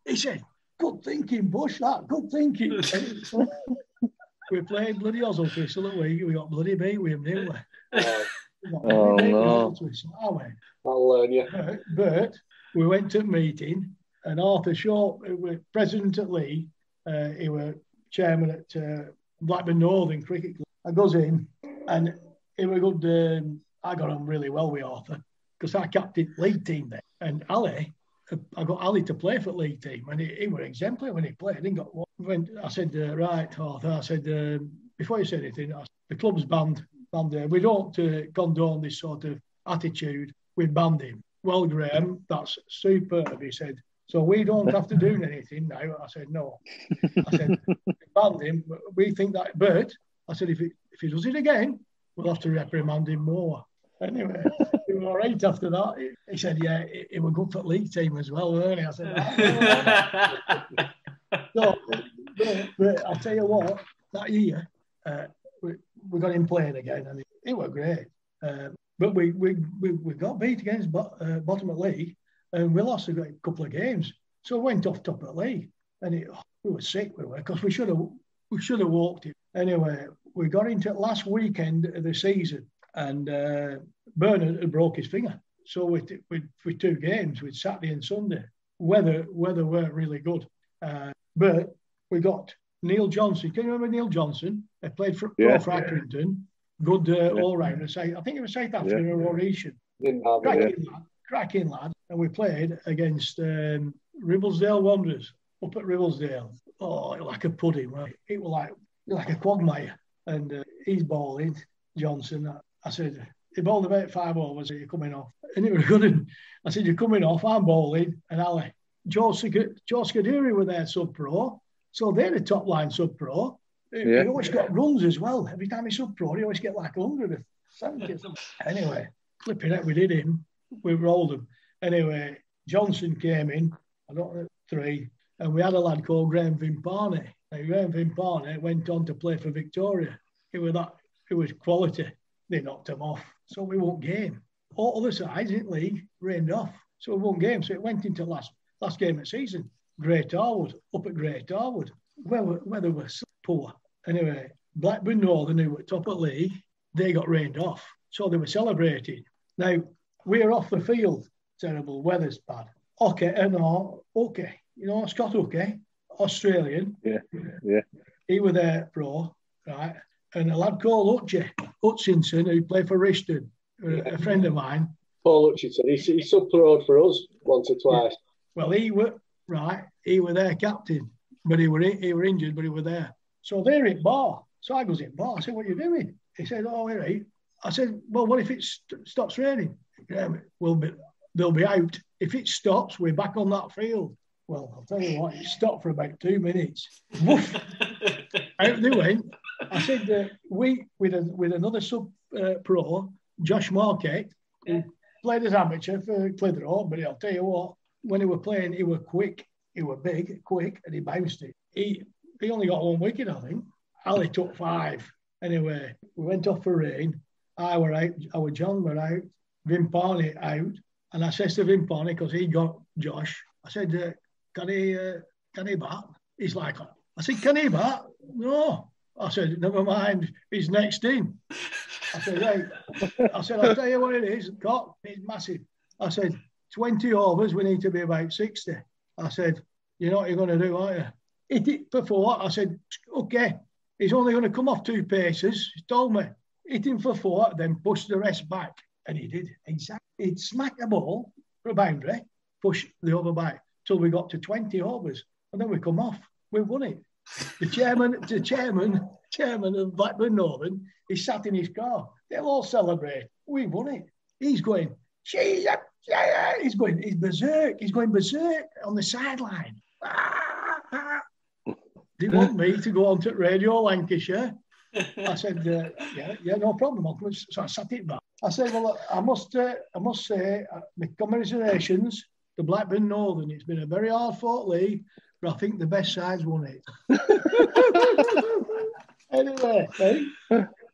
[SPEAKER 6] He said, Good thinking, Bush, that. Good thinking. [laughs] we played bloody Oswaldtwistle the week. We got bloody beat with him, didn't we? [laughs] We got bloody
[SPEAKER 3] Oh,
[SPEAKER 6] beat
[SPEAKER 3] no.
[SPEAKER 6] Oswaldtwistle. I went,
[SPEAKER 7] I'll learn you.
[SPEAKER 6] Bert, Bert, we went to a meeting, and Arthur Shaw, who was president at Lee, uh, he was chairman at uh, Blackburn Northern Cricket Club. I goes in, and he was good. Um, I got on really well with Arthur because I captained league team there, and Ali. I got Ali to play for the league team, and he, he was exemplary when he played. He got. When I said, uh, right, Arthur, I said, um, before you say anything, I said, the club's banned. banned uh, we don't uh, condone this sort of attitude. We banned him. Well, Graham, that's superb, he said. So we don't have to do [laughs] anything now. I said, no. I said, we banned him. We think that, but I said, if he, if he does it again, we'll have to reprimand him more. Anyway, [laughs] we were all right after that. He, said, yeah, it, it was good for league team as well, weren't he? I said, "Ah, no, but, but I'll tell you what, that year, uh, we, we got him playing again, and it, it was great. Um, but we, we, we, we got beat against bo- uh, bottom of league, and we lost a couple of games. So we went off top of league, and it, oh, we were sick, we were, because we should have we should have walked it. Anyway, we got into it last weekend of the season, and uh, Bernard had broke his finger. So with, with, with two games, with Saturday and Sunday, weather weather weren't really good. Uh, but we got Neil Johnson. Can you remember Neil Johnson? He played for,
[SPEAKER 3] Yeah.
[SPEAKER 6] for Accrington. Good uh, all rounder. I think it was South African or Rhodesian.
[SPEAKER 7] Have it.
[SPEAKER 6] Cracking lad, cracking lad. And we played against um, Ribblesdale Wanderers up at Ribblesdale. Oh, like a pudding, right? It was like like a quagmire. And uh, he's bowling, Johnson. I, said, he bowled about five overs, you're coming off. And it was good. And I said, you're coming off, I'm bowling. And Ali, Joe, Sc- Joe Scuderi were there sub pro. So they're the top line sub pro. He
[SPEAKER 3] Yeah.
[SPEAKER 6] he always got runs as well. Every time he's sub pro, he always get like 100 or 70. Anyway, flipping it, we did him. We rolled him. Anyway, Johnson came in, I don't know, three, and we had a lad called Graeme Vimpani. Now, Graeme Vimpani went on to play for Victoria. It was that, it was quality. They knocked him off. So we won't game. All other sides in the league rained off. So we won game. So it went into last last game of season. Great Harwood, up at Great Harwood, they were so poor. Anyway, Blackburn Northern, who were top of the league, they got rained off. So they were celebrating. Now, we're off the field. Terrible. Weather's bad. Okay, and no, okay. You know, Scott Okay, Australian.
[SPEAKER 3] Yeah, yeah.
[SPEAKER 6] He was there pro, right? And a lad called Hutchie, Hutchinson, who played for Rishton, uh, a friend of mine.
[SPEAKER 7] Paul Hutchinson, he, he sub for us once or twice.
[SPEAKER 6] Well, he were right. He were their captain, but he were he were injured, but he were there. So they're in bar. So I goes in bar. I said, "What are you doing?" He said, "Oh, all right." I said, "Well, what if it st- stops raining?" Yeah, we'll be they'll be out. If it stops, we're back on that field. Well, I'll tell you what, it stopped for about two minutes. Woof! [laughs] out they went. I said, uh, we with a, with another sub uh, pro, Josh Marquet, who played as amateur for Clitheroe, but I'll tell you what, when he were playing, he were quick, he were big, quick, and he bounced it. He he only got one wicket, I think. Ali took five. Anyway, we went off for rain. I were out, our John were out, Vimpani out, and I says to Vimpani because he got Josh. I said, uh, "Can he uh, can he bat?" He's like, "I said, can he bat?" No. I said, "Never mind. He's next in." I said, "Right." I said, "I'll tell you what it is. Got it's massive." I said, 20 overs, we need to be about 60. I said, You know what you're going to do, aren't you? Hit it for four. I said, Okay. He's only going to come off two paces. He told me, hit him for four, then push the rest back. And he did. Exactly. He'd smack the ball for a boundary, push the over back till we got to 20 overs. And then we come off. We won it. The chairman, the chairman, chairman of Blackburn Northern, he sat in his car. They'll all celebrate. We won it. He's going, She's a yeah, he's going, he's berserk. He's going berserk on the sideline. Ah, [laughs] They want me to go on to Radio Lancashire. I said, uh, yeah, yeah, no problem. So I sat it back. I said, well, I must, uh, I must say, uh, my commiserations to Blackburn Northern. It's been a very hard fought league, but I think the best side's won it. [laughs] anyway, hey,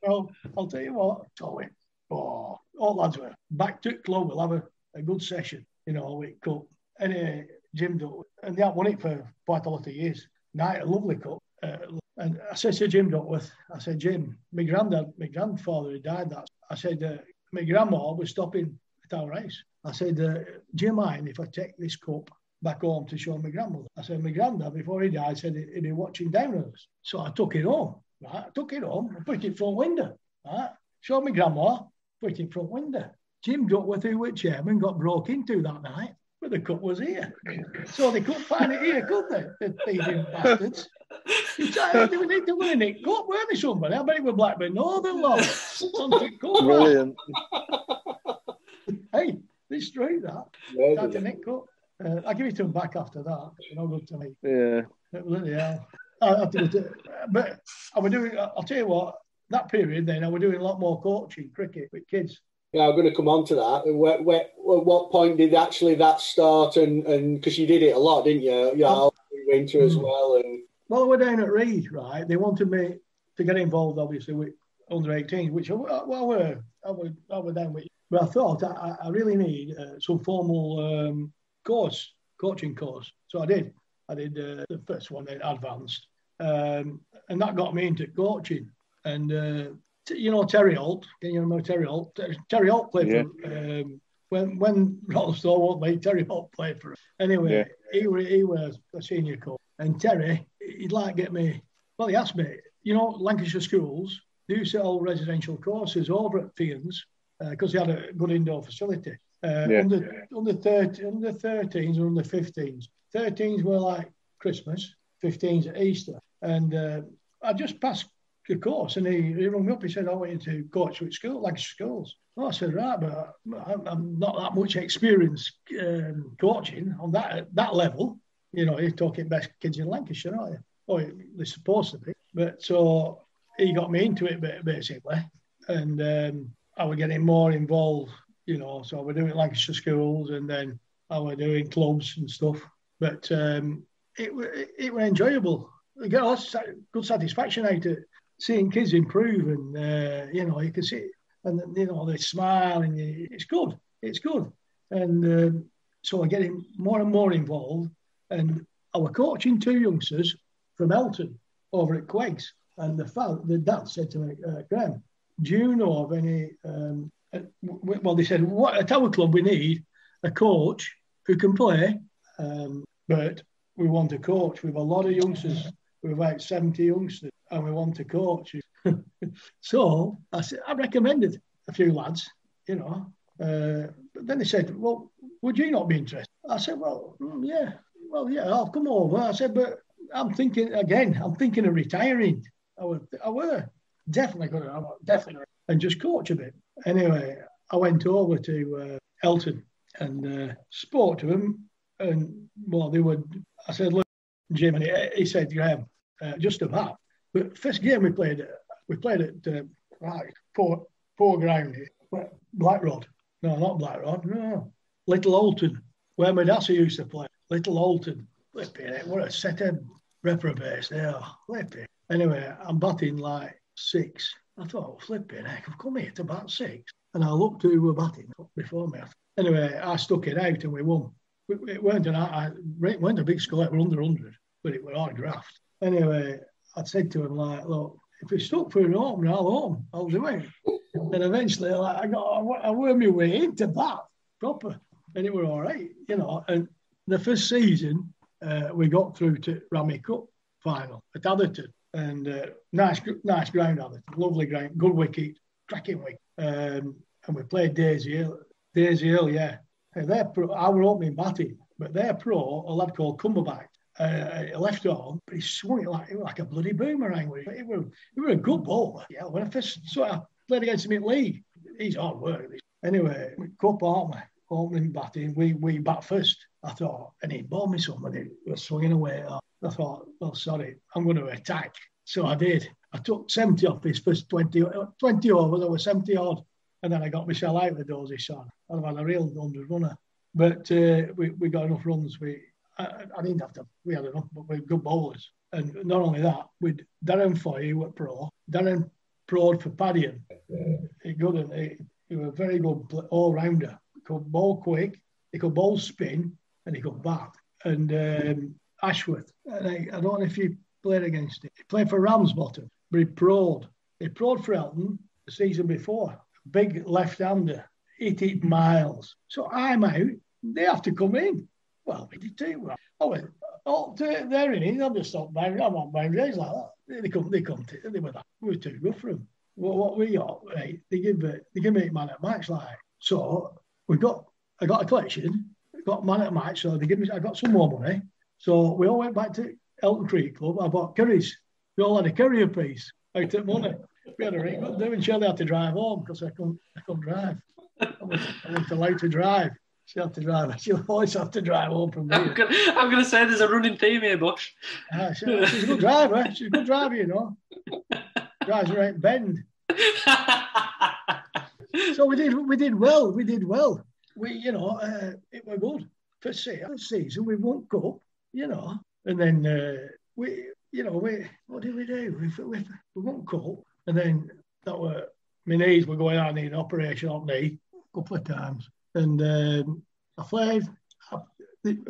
[SPEAKER 6] well, I'll tell you what, Towie. Oh, all lads were back to club. We'll have a, a good session, you know, with cup. Anyway, Jim Duckworth, and they have won it for quite a lot of years. Night, a lovely cup. Uh, and I said to Jim Duckworth, I said, Jim, my granddad, my grandfather had died that. I said, uh, my grandma was stopping at our race. I said, uh, do you mind if I take this cup back home to show my grandmother? I said, my granddad, before he died, said he'd be watching down on us. So I took it home, right? I took it home and put it front window, right? Showed my grandma, put it in front window. Jim Duckworth, who was chairman, got broke into that night, but the cup was here. So they couldn't find it here, could they? The thieving bastards. They were to win it cup, weren't they, somebody? I bet it was Blackburn Northern Law.
[SPEAKER 3] Brilliant.
[SPEAKER 6] hey, they straight that.
[SPEAKER 7] Yeah,
[SPEAKER 6] That's a nick cup. Uh, I give it to them back after that. No good to me.
[SPEAKER 3] Yeah.
[SPEAKER 6] Bloody hell. I had to go to, but I was doing, I'll tell you what, that period then, I was doing a lot more coaching cricket with kids.
[SPEAKER 7] Yeah, I'm going to come on to that. Where, where, at what point did actually that start? And and because you did it a lot, didn't you? Yeah, winter as
[SPEAKER 6] Mm.
[SPEAKER 7] well. And
[SPEAKER 6] Well, I were down at Read, right? They wanted me to get involved, obviously, with under 18, which I, well, I were, I were, I were down with. But I thought I, I really need uh, some formal um, course, coaching course. So I did. I did uh, the first one, then advanced, um, and that got me into coaching. And uh, t- you know Terry Holt, can you remember Terry Holt? Ter- Terry Holt played
[SPEAKER 3] Yeah.
[SPEAKER 6] for um, when when [laughs] Rolston won't play. Terry Holt played for. Anyway,
[SPEAKER 3] Yeah.
[SPEAKER 6] he was he was a senior coach, and Terry he'd like get me. Well, he asked me, you know, Lancashire schools do sell residential courses over at Fians because they had a good indoor facility. Uh,
[SPEAKER 3] Yeah.
[SPEAKER 6] Under under 30, under 13s and under 15s. 13s were like Christmas, 15s at Easter, and uh, I just passed the course, and he, he rang me up. He said, "I want you to coach with school, like schools." Well, I said, "Right, but I'm, I'm not that much experience um, coaching on that that level. You know, you're talking best kids in Lancashire, aren't you? Or they're supposed to be." But so he got me into it basically, and um, I was getting more involved you know. So we're doing Lancashire schools, and then I were doing clubs and stuff. But um, it it, was enjoyable. We got good satisfaction out of seeing kids improve, and uh, you know you can see, and you know they smile, and it's good. It's good, and um, so I'm getting more and more involved. And I was coaching two youngsters from Elton over at Queggs, and the fa- the dad said to me, uh, Graham, do you know of any? Um, well, they said, what at our club we need a coach who can play, um, but we want a coach. Have a lot of youngsters. We have about 70 youngsters, and we want a coach. [laughs] so I said, I recommended a few lads, you know. Uh, but then they said, well, would you not be interested? I said, well, mm, yeah, well, yeah, I'll come over. I said, but I'm thinking again, I'm thinking of retiring. I were, I were definitely going to, definitely, and just coach a bit. Anyway, I went over to uh, Elton and uh, spoke to him, and well, they would. I said, look, Jim, and he, he said, Graham, uh, just about. But first game we played, we played at uh, right, poor, poor ground here, Black Rod. No, not Black Rod. No, Little Alton, where my daddy used to play. Little Alton. What a set of reprobates they are. Anyway, I'm batting like six. I thought, oh, flipping heck, I've come here to bat six. And I looked who were batting before me. Anyway, I stuck it out and we won. It weren't, an, I, it weren't a big score, it were under 100, but it was hard graft. Anyway, I said to him, like, look, if we stuck for an opener, I'll home. I'll do it. And eventually, like, I got, I, wormed my way into bat proper, and it were all right, you know. And the first season, uh, we got through to Rammy Cup final at Atherton, and uh, nice, nice ground Atherton, lovely ground, good wicket, cracking wicket. Um, and we played Daisy Hill, Daisy Hill, yeah. They're pro, were opening batting, but they're pro, a lad called Cumberbatch. Uh, left arm, but he swung it like, it like a bloody boomerang. It was, it was a good ball. Yeah, when I first sort of played against him in league, he's hard work. Anyway, cup, we? Opening batting, we we bat first. I thought, and he bowled me somebody was swinging away. I thought, well, sorry, I'm going to attack. So I did. I took 70 off his first 20, 20 overs, I was 70 odd. And then I got Michelle out the dozy son. I'd have had a real 100 runner. But uh, we, we got enough runs. We I, I didn't have to, we had enough, but we're good bowlers. And not only that, with Darren Foy, who were pro, Darren proed for Padiham. He good, he, he was a very good all rounder. He could bowl quick, he could bowl spin, and he could bat. And um, Ashworth, and I, don't know if you played against it. He played for Ramsbottom, but he proed. He proed for Elton the season before. Big left-hander, hit it miles. So I'm out. They have to come in. Well, we did too. Well, oh, I went, oh, they're in. I'm just not buying. I'm buying days like that. They come. They come. To, they were that. We were too good for them. Well, what we got, right? They give it. They give me man at match like. So we got. I got a collection. Got man at match. So they give me. I got some more money. So we all went back to Elton Creek Club. I bought curries. We all had a curry piece. I took money. We had a ring up there, and Shirley had to drive home because I couldn't. I couldn't drive. I wasn't, allowed to drive. She had to drive. [laughs] She'll always have to drive home from
[SPEAKER 2] I'm
[SPEAKER 6] here.
[SPEAKER 2] gonna, I'm gonna say there's a running theme here, Bush.
[SPEAKER 6] Ah, she- she's a good driver. She's a good driver, you know. Drives right bend. So we did. We did well. We did well. We, you know, uh, it was good. For se- season, we won't cup. You know, and then uh, we, you know, we what did we do? We we, we won cup, and then that were my knees were going on in operation on knee a couple of times, and um, I played. I,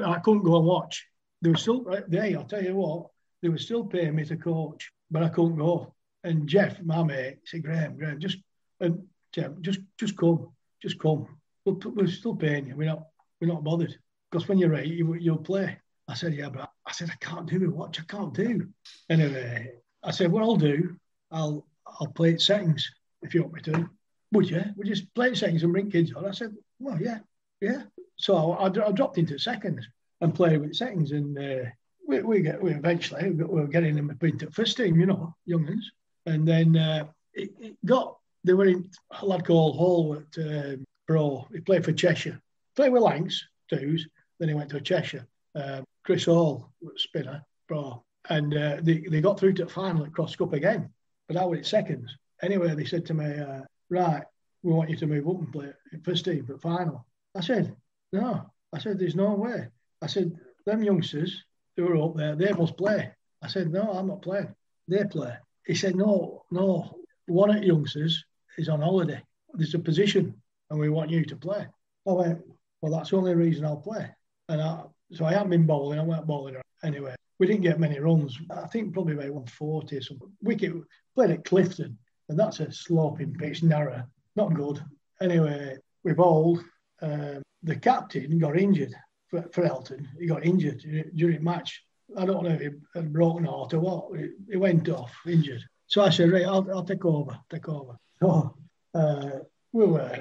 [SPEAKER 6] I couldn't go and watch. They were still there. I'll tell you what, they were still paying me to coach, but I couldn't go. And Jeff, my mate, said, Graham, Graham, just and Jeff, just just come, just come. We'll, we're still paying you. We're not we're not bothered because when you're right, you, you'll play. I said, yeah, but I said I can't do it. watch. I can't do. Anyway, I said, what I'll do, I'll I'll play it settings if you want me to. Would you? Would you just play it settings and bring kids on? I said, well, yeah, yeah. So I, I dropped into seconds and played with settings, and uh, we, we get we eventually we were getting them into first team, you know, youngins, and then uh, it, it got they were in a lad called Hall at um, Bro. He played for Cheshire, played with Lancs twos, then he went to Cheshire. Uh, Chris Hall spinner, Bro, and uh, they they got through to the final at Cross Cup again, but I was in seconds. Anyway, they said to me, uh, right, we want you to move up and play first team for final. I said, no. I said, there's no way. I said, them youngsters who are up there, they must play. I said, no, I'm not playing. They play. He said, no, no. One of the youngsters is on holiday. There's a position and we want you to play. I went, well, that's the only reason I'll play. And I, so I haven't been bowling. I went bowling anyway. We didn't get many runs. I think probably about 140 or something. Wicket played at Clifton, and that's a sloping pitch, narrow, not good. Anyway, we bowled. Um, the captain got injured for, for Elton. He got injured during match. I don't know if he had broken heart or what. He, went off injured. So I said, right, I'll, I'll take over, take over. So uh, we were,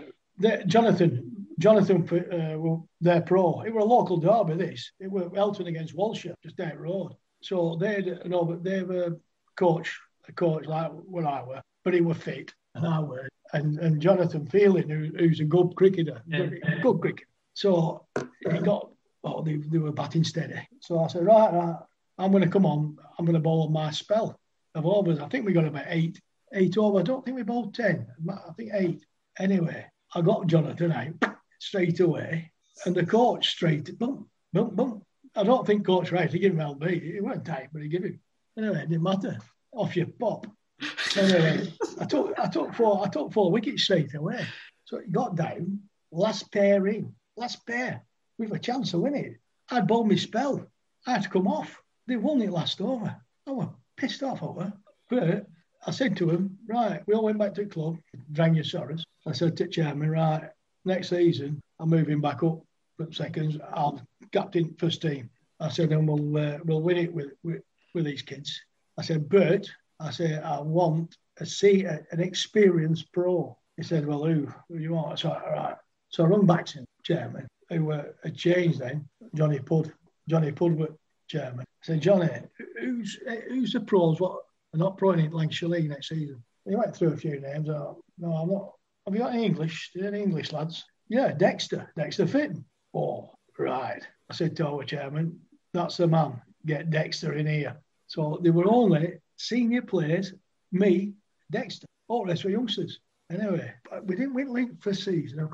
[SPEAKER 6] Jonathan, Jonathan, uh, were their pro. It were a local derby, this. It were Elton against Walshaw, just down the road. So they no, but they were coach, a coach like what I were, but he were fit and I were. And, and Jonathan Feeling, who, who's a good cricketer,
[SPEAKER 2] Yeah.
[SPEAKER 6] good cricketer. So he got, oh, they, they were batting steady. So I said, right, right, I'm going to come on. I'm going to bowl my spell of overs. I think we got about eight, eight over. I don't think we bowled 10. I think eight. Anyway, I got Jonathan out straight away. And the coach straight, boom, boom, boom. I don't think Coach Wright, he gave him LB. He weren't tight, but he gave him. Anyway, it didn't matter. Off your pop. Anyway, I took I took four I took four wickets straight away. So it got down, last pair in, last pair, with a chance of winning. I'd bowled my spell. I had to come off. They won it last over. I was pissed off over. But I said to him, right, we all went back to the club, drank your sorrows. I said to chairman, right, next season, I'm moving back up from seconds. I'll captain first team. I said, and we'll uh, we'll win it with, with with these kids. I said, but I said I want a see an experienced pro. He said, well, who who do you want? So all right. So I run back to him, chairman, who were a change then, Johnny Pud. Johnny Pud were chairman. I said, Johnny, who's who's the pros? What are not pro in Lancashire League next season? He went through a few names. Oh, no, I'm not. Have you got any English? Any English lads? Yeah, Dexter, Dexter Fitton. Oh, right. I said to our chairman, that's the man. Get Dexter in here. So they were only senior players, me, Dexter. All the rest were youngsters. Anyway, we didn't win league first season.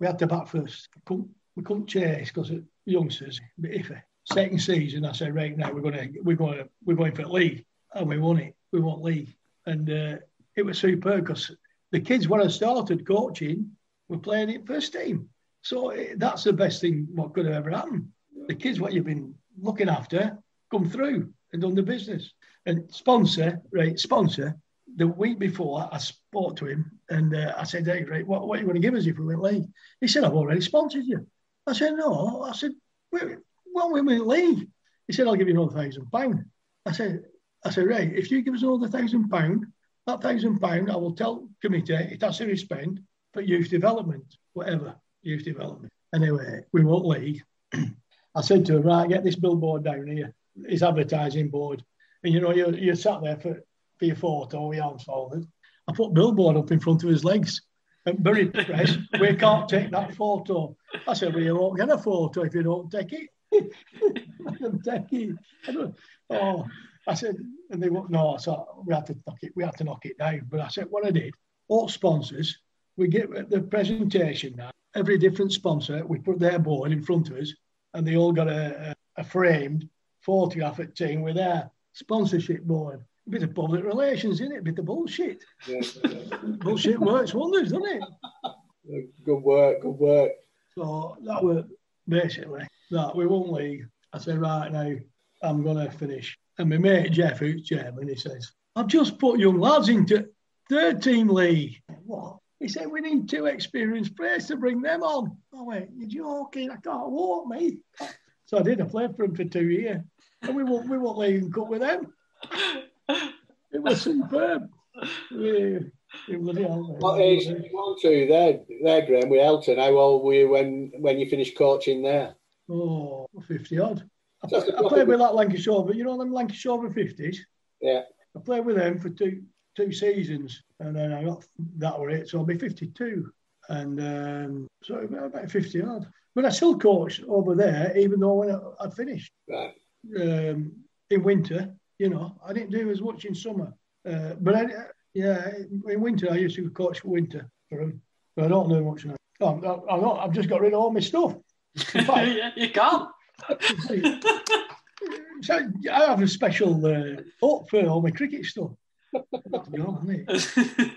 [SPEAKER 6] We had to bat first. Couldn't, we couldn't chase because youngsters. A bit iffy. Second season, I said, right now we're gonna we're going to we're going for league, and we won it. We won league, and uh, it was superb because the kids when I started coaching were playing it first team. So eh, that's the best thing what could have ever happened. The kids what you've been looking after come through and done the business. And sponsor, right, sponsor, the week before I spoke to him and uh, I said, hey, right, what, what are you going to give us if we win league? He said, I've already sponsored you. I said, no. I said, well, when we win league. He said, I'll give you another thousand pound. I said, I said, right, if you give us another thousand pound, that thousand pound I will tell committee it has to be spent for youth development, whatever youth development. Anyway, we won't league. [clears throat] I said to him, right, get this billboard down here, his advertising board. And you know, you're, you're sat there for, for your photo, your arms folded. I put billboard up in front of his legs. And very depressed, [laughs] we can't take that photo. I said, well, you won't get a photo if you don't take it. [laughs] Take it. Oh, I said, and they won't, no, so we had to knock it, we had to knock it down. But I said, what I did, all sponsors, we get the presentation now. Every different sponsor, we put their board in front of us, and they all got a, a, a framed photograph at team with their sponsorship board. A bit of public relations, isn't it? A bit of bullshit.
[SPEAKER 4] Yeah. [laughs]
[SPEAKER 6] bullshit works wonders, doesn't it?
[SPEAKER 4] good work, good work.
[SPEAKER 6] So that was basically that. We won league. I said, right now, I'm going to finish. And my mate Jeff, who's chairman, he says, I've just put young lads into third team league. What? He said, we need two experienced players to bring them on. I went, you're joking, I can't walk, me. So I did. I played for him for two years. And we won, we won league and cup with them. It was superb. Yeah, it was, yeah,
[SPEAKER 4] What age did you go to there, there, Graham, with Elton? How old were you when, when you finished coaching there?
[SPEAKER 6] Oh, 50 odd. I,
[SPEAKER 4] That's
[SPEAKER 6] play-
[SPEAKER 4] a
[SPEAKER 6] I played [laughs] with that Lancashire, but you know them Lancashire over 50s?
[SPEAKER 4] Yeah.
[SPEAKER 6] I played with them for two two seasons, and then I got that were it. So I'll be 52, and um, so about 50 odd. But I still coached over there, even though when I, I'd finished
[SPEAKER 4] Right.
[SPEAKER 6] um, in winter. You know, I didn't do as much in summer, uh, but I, yeah, in winter I used to coach for winter for them. but I don't know much now. I'm, I'm not, I've just got rid of all my stuff. [laughs] Fact,
[SPEAKER 2] you can't.
[SPEAKER 6] So I have a special uh, for all my cricket stuff. Got to be on.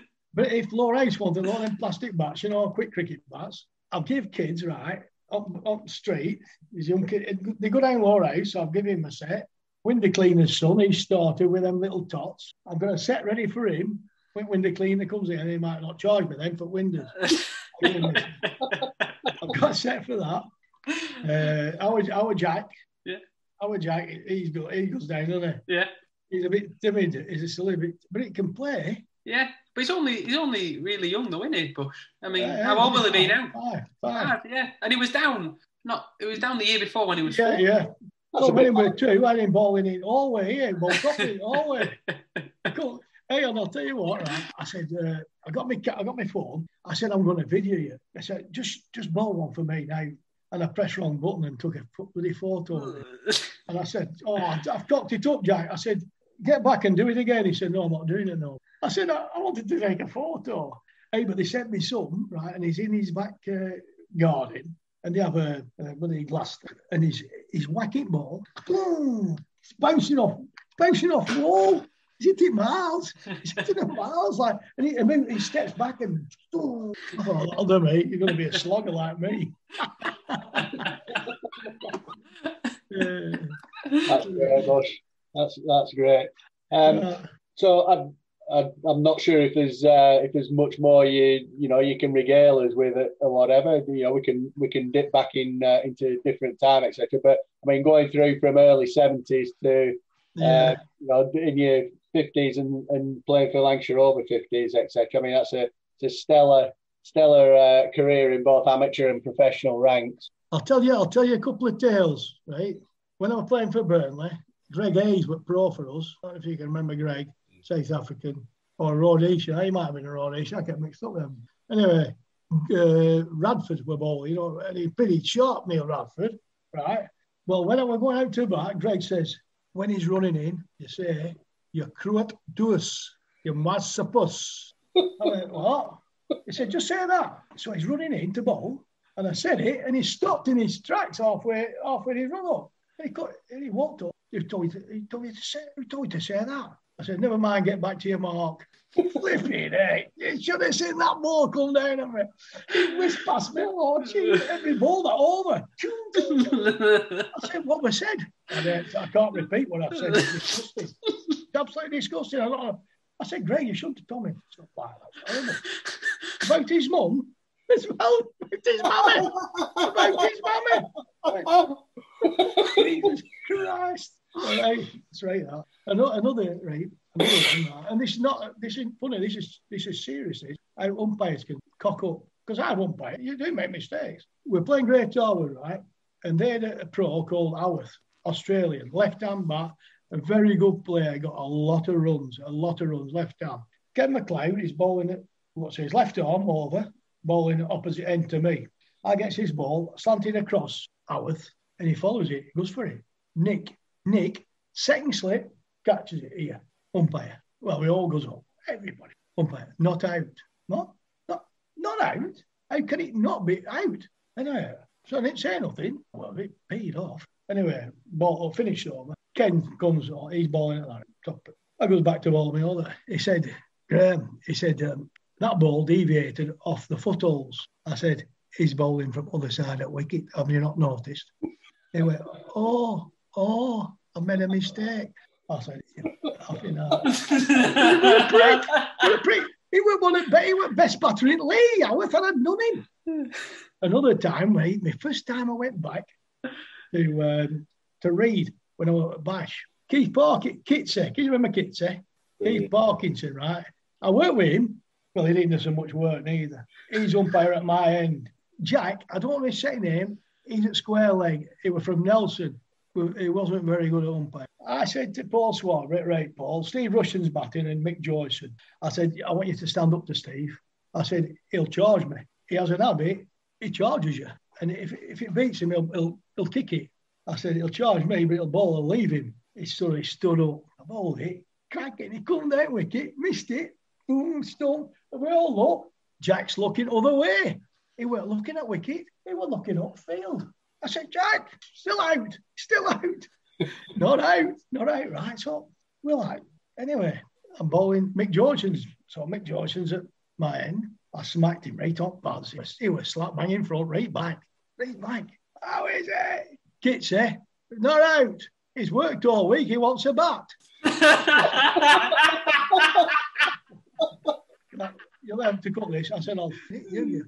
[SPEAKER 6] [laughs] But if Lowerhouse wanted all them plastic bats, you know, quick cricket bats, I'll give kids, right, up, up the street, these young kids, they go down Lowerhouse, so I'll give him a set. Window cleaner's son, he started with them little tots. I've got a set ready for him. When window cleaner comes in, he might not charge me then for windows. [laughs] I've got a set for that. [laughs] Uh, our, our Jack,
[SPEAKER 2] Yeah.
[SPEAKER 6] our Jack, he's got, he goes down, doesn't
[SPEAKER 2] yeah,
[SPEAKER 6] he? He's a bit timid, he's a silly bit, but he can play.
[SPEAKER 2] yeah. But he's only he's only really young, though, isn't he, Bush? I mean,
[SPEAKER 6] Yeah,
[SPEAKER 2] how old will he be now?
[SPEAKER 6] Five, five.
[SPEAKER 2] Five, yeah. And he was down. Not. It was down the year before when he was
[SPEAKER 6] Yeah,
[SPEAKER 2] four.
[SPEAKER 6] yeah.
[SPEAKER 4] That's a
[SPEAKER 6] when he was two, I him balling in all the way here, ball dropping all way. [laughs] Hey, and I'll tell you what, right? I said, uh, I got my I got my phone. I said, I'm going to video you. I said, just just ball one for me now. And I pressed wrong button and took a bloody photo. [laughs] And I said, Oh, I've cocked it up, Jack. I said, Get back and do it again. He said, No, I'm not doing it no. I said, I, I wanted to take a photo. Hey, but they sent me some, right? And he's in his back uh, garden and they have a, a bloody glass and he's he's whacking ball. Boom! It's bouncing off, bouncing off wall. Hitting miles. The miles like, and he, and then he steps back and oh, I that'll do, mate. You're going to be a slugger like me. Uh,
[SPEAKER 4] That's great, Bush. That's that's great. Um, so I'm, I'm I'm not sure if there's uh, if there's much more you you know you can regale us with it or whatever. You know we can we can dip back in uh, into different time etc. But I mean going through from early seventies to
[SPEAKER 6] yeah.
[SPEAKER 4] uh, you know in your fifties and, and playing for Lancashire over fifties etc. I mean that's a a stellar stellar uh, career in both amateur and professional ranks.
[SPEAKER 6] I'll tell you, I'll tell you a couple of tales, right? When I was playing for Burnley, Greg Hayes was pro for us. I don't know if you can remember Greg, South African, or Rhodesian. He might have been a Rhodesian. I get mixed up with him. Anyway, uh, Radford were ball, you know, and he's pretty sharp, Neil Radford, right? Well, when I was going out to bat, Greg says, when he's running in, you say, you cruet dus, you massapus. I went, what? He said, just say that. So he's running in to bowl. And I said it, and he stopped in his tracks halfway, halfway his run up. And he, got, and he walked up. He told, me to, he, told me to say, he told me to say that. I said, never mind, get back to your mark. [laughs] Flipping, eh? You should have seen that ball come down on me. He whizzed past me, oh, gee, every ball that over. [laughs] I said, what was said? And, uh, I can't repeat what I've said. [laughs] Absolutely disgusting. I, don't, I said, Greg, you shouldn't have told me. Stuff like that. About his mum as well. About his mummy. About his mummy. Oh. Jesus Christ. Right, that's right. That. Another, another right. Another one. And this is not. This isn't funny. This is this is serious. How umpires can cock up because I umpire. You do make mistakes. We're playing Great Harwood, right? And they had a pro called Howarth, Australian, left-hand bat, a very good player. Got a lot of runs, a lot of runs, left hand. Ken McLeod is bowling it. What's his left arm over, bowling opposite end to me. I gets his ball slanted across Howarth, and he follows it. He goes for it. Nick, Nick, second slip, catches it here. Umpire. Well, we all goes up. Everybody. Umpire. Not out. Not, not, not out. How can it not be out? Anyway, so I didn't say nothing. Well, it paid off. Anyway, ball finished over. Ken comes on. He's balling at that top. I goes back to all my other. He said, Graham, he said, um, that ball deviated off the footholes. I said, he's bowling from other side at wicket. Have you not noticed? He went, oh, oh, I made a mistake. I said, you know. prick. What a prick. He was one of he was best batter in Lee. I thought I'd done him. Another time, mate, my first time I went back to um, to read when I was at Bash. Keith Parkin, Kitsy, can you remember Kitsy? Keith Parkinson, right? I worked with him. Well, he didn't do so much work neither. He's umpire at my end. Jack, I don't know his second name. He's at square leg. He was from Nelson. He wasn't very good at umpire. I said to Paul Swart, right, right, Paul, Steve Russian's batting and Mick Joyson. I said, I want you to stand up to Steve. I said, he'll charge me. He has an habit, he charges you. And if, if it beats him, he'll, he'll, he'll kick it. I said, he'll charge me, but he'll ball will leave him. He stood, he stood up. I bowled it, cracking. He come down wicket, missed it. Boom, stump. And we all look. Jack's looking other way. He weren't looking at wicket. He were looking upfield. I said, Jack, still out, still out. [laughs] not out, not out. Right, so we're like, anyway, I'm bowling Mick Johnson's. So Mick Johnson's at my end. I smacked him right up was, he was slap bang in front, right back, right back. How is it? Eh? Not out. He's worked all week. He wants a bat. [laughs] You'll have to cut this. I said, I'll fit you.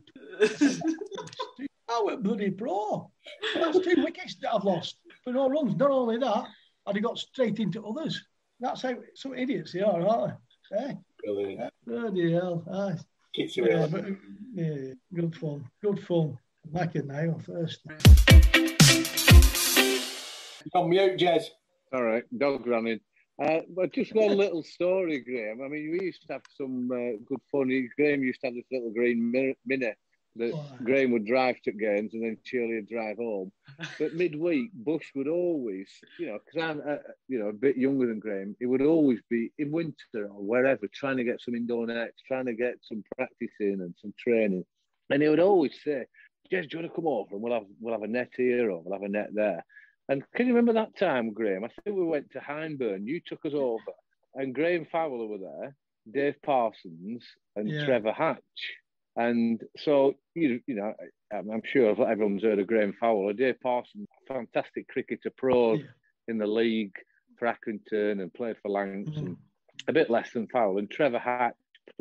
[SPEAKER 6] I [laughs] went bloody pro. That's two wickets that I've lost for no runs. Not only that, I'd have got straight into others. That's how some idiots they are, aren't they? Eh?
[SPEAKER 4] Brilliant.
[SPEAKER 6] Bloody hell. Aye.
[SPEAKER 4] Keeps you
[SPEAKER 6] Yeah, but, yeah, good fun. Good fun. It now, first.
[SPEAKER 4] On mute, Jez.
[SPEAKER 3] All right, dog running. Uh, but just one little story, Graham. I mean, we used to have some uh, good fun. Graham used to have this little green mi- mini that
[SPEAKER 6] Oh.
[SPEAKER 3] Graham would drive to games and then Shirley would drive home. But midweek, Bush would always, you know, because I'm, uh, you know, a bit younger than Graham, he would always be in winter or wherever trying to get some indoor nets, trying to get some practice in and some training. And he would always say, Jez, do you want to come over and we'll have we'll have a net here or we'll have a net there. And can you remember that time, Graham? I think we went to Hyndburn. You took us over, and Graham Fowler were there, Dave Parsons, and
[SPEAKER 6] Yeah.
[SPEAKER 3] Trevor Hatch. And so, you, you know, I'm, sure everyone's heard of Graham Fowler. Dave Parsons, fantastic cricketer, pro
[SPEAKER 6] Yeah.
[SPEAKER 3] in the league for Accrington and played for Lancs,
[SPEAKER 6] Mhm.
[SPEAKER 3] and a bit less than Fowler. And Trevor Hatch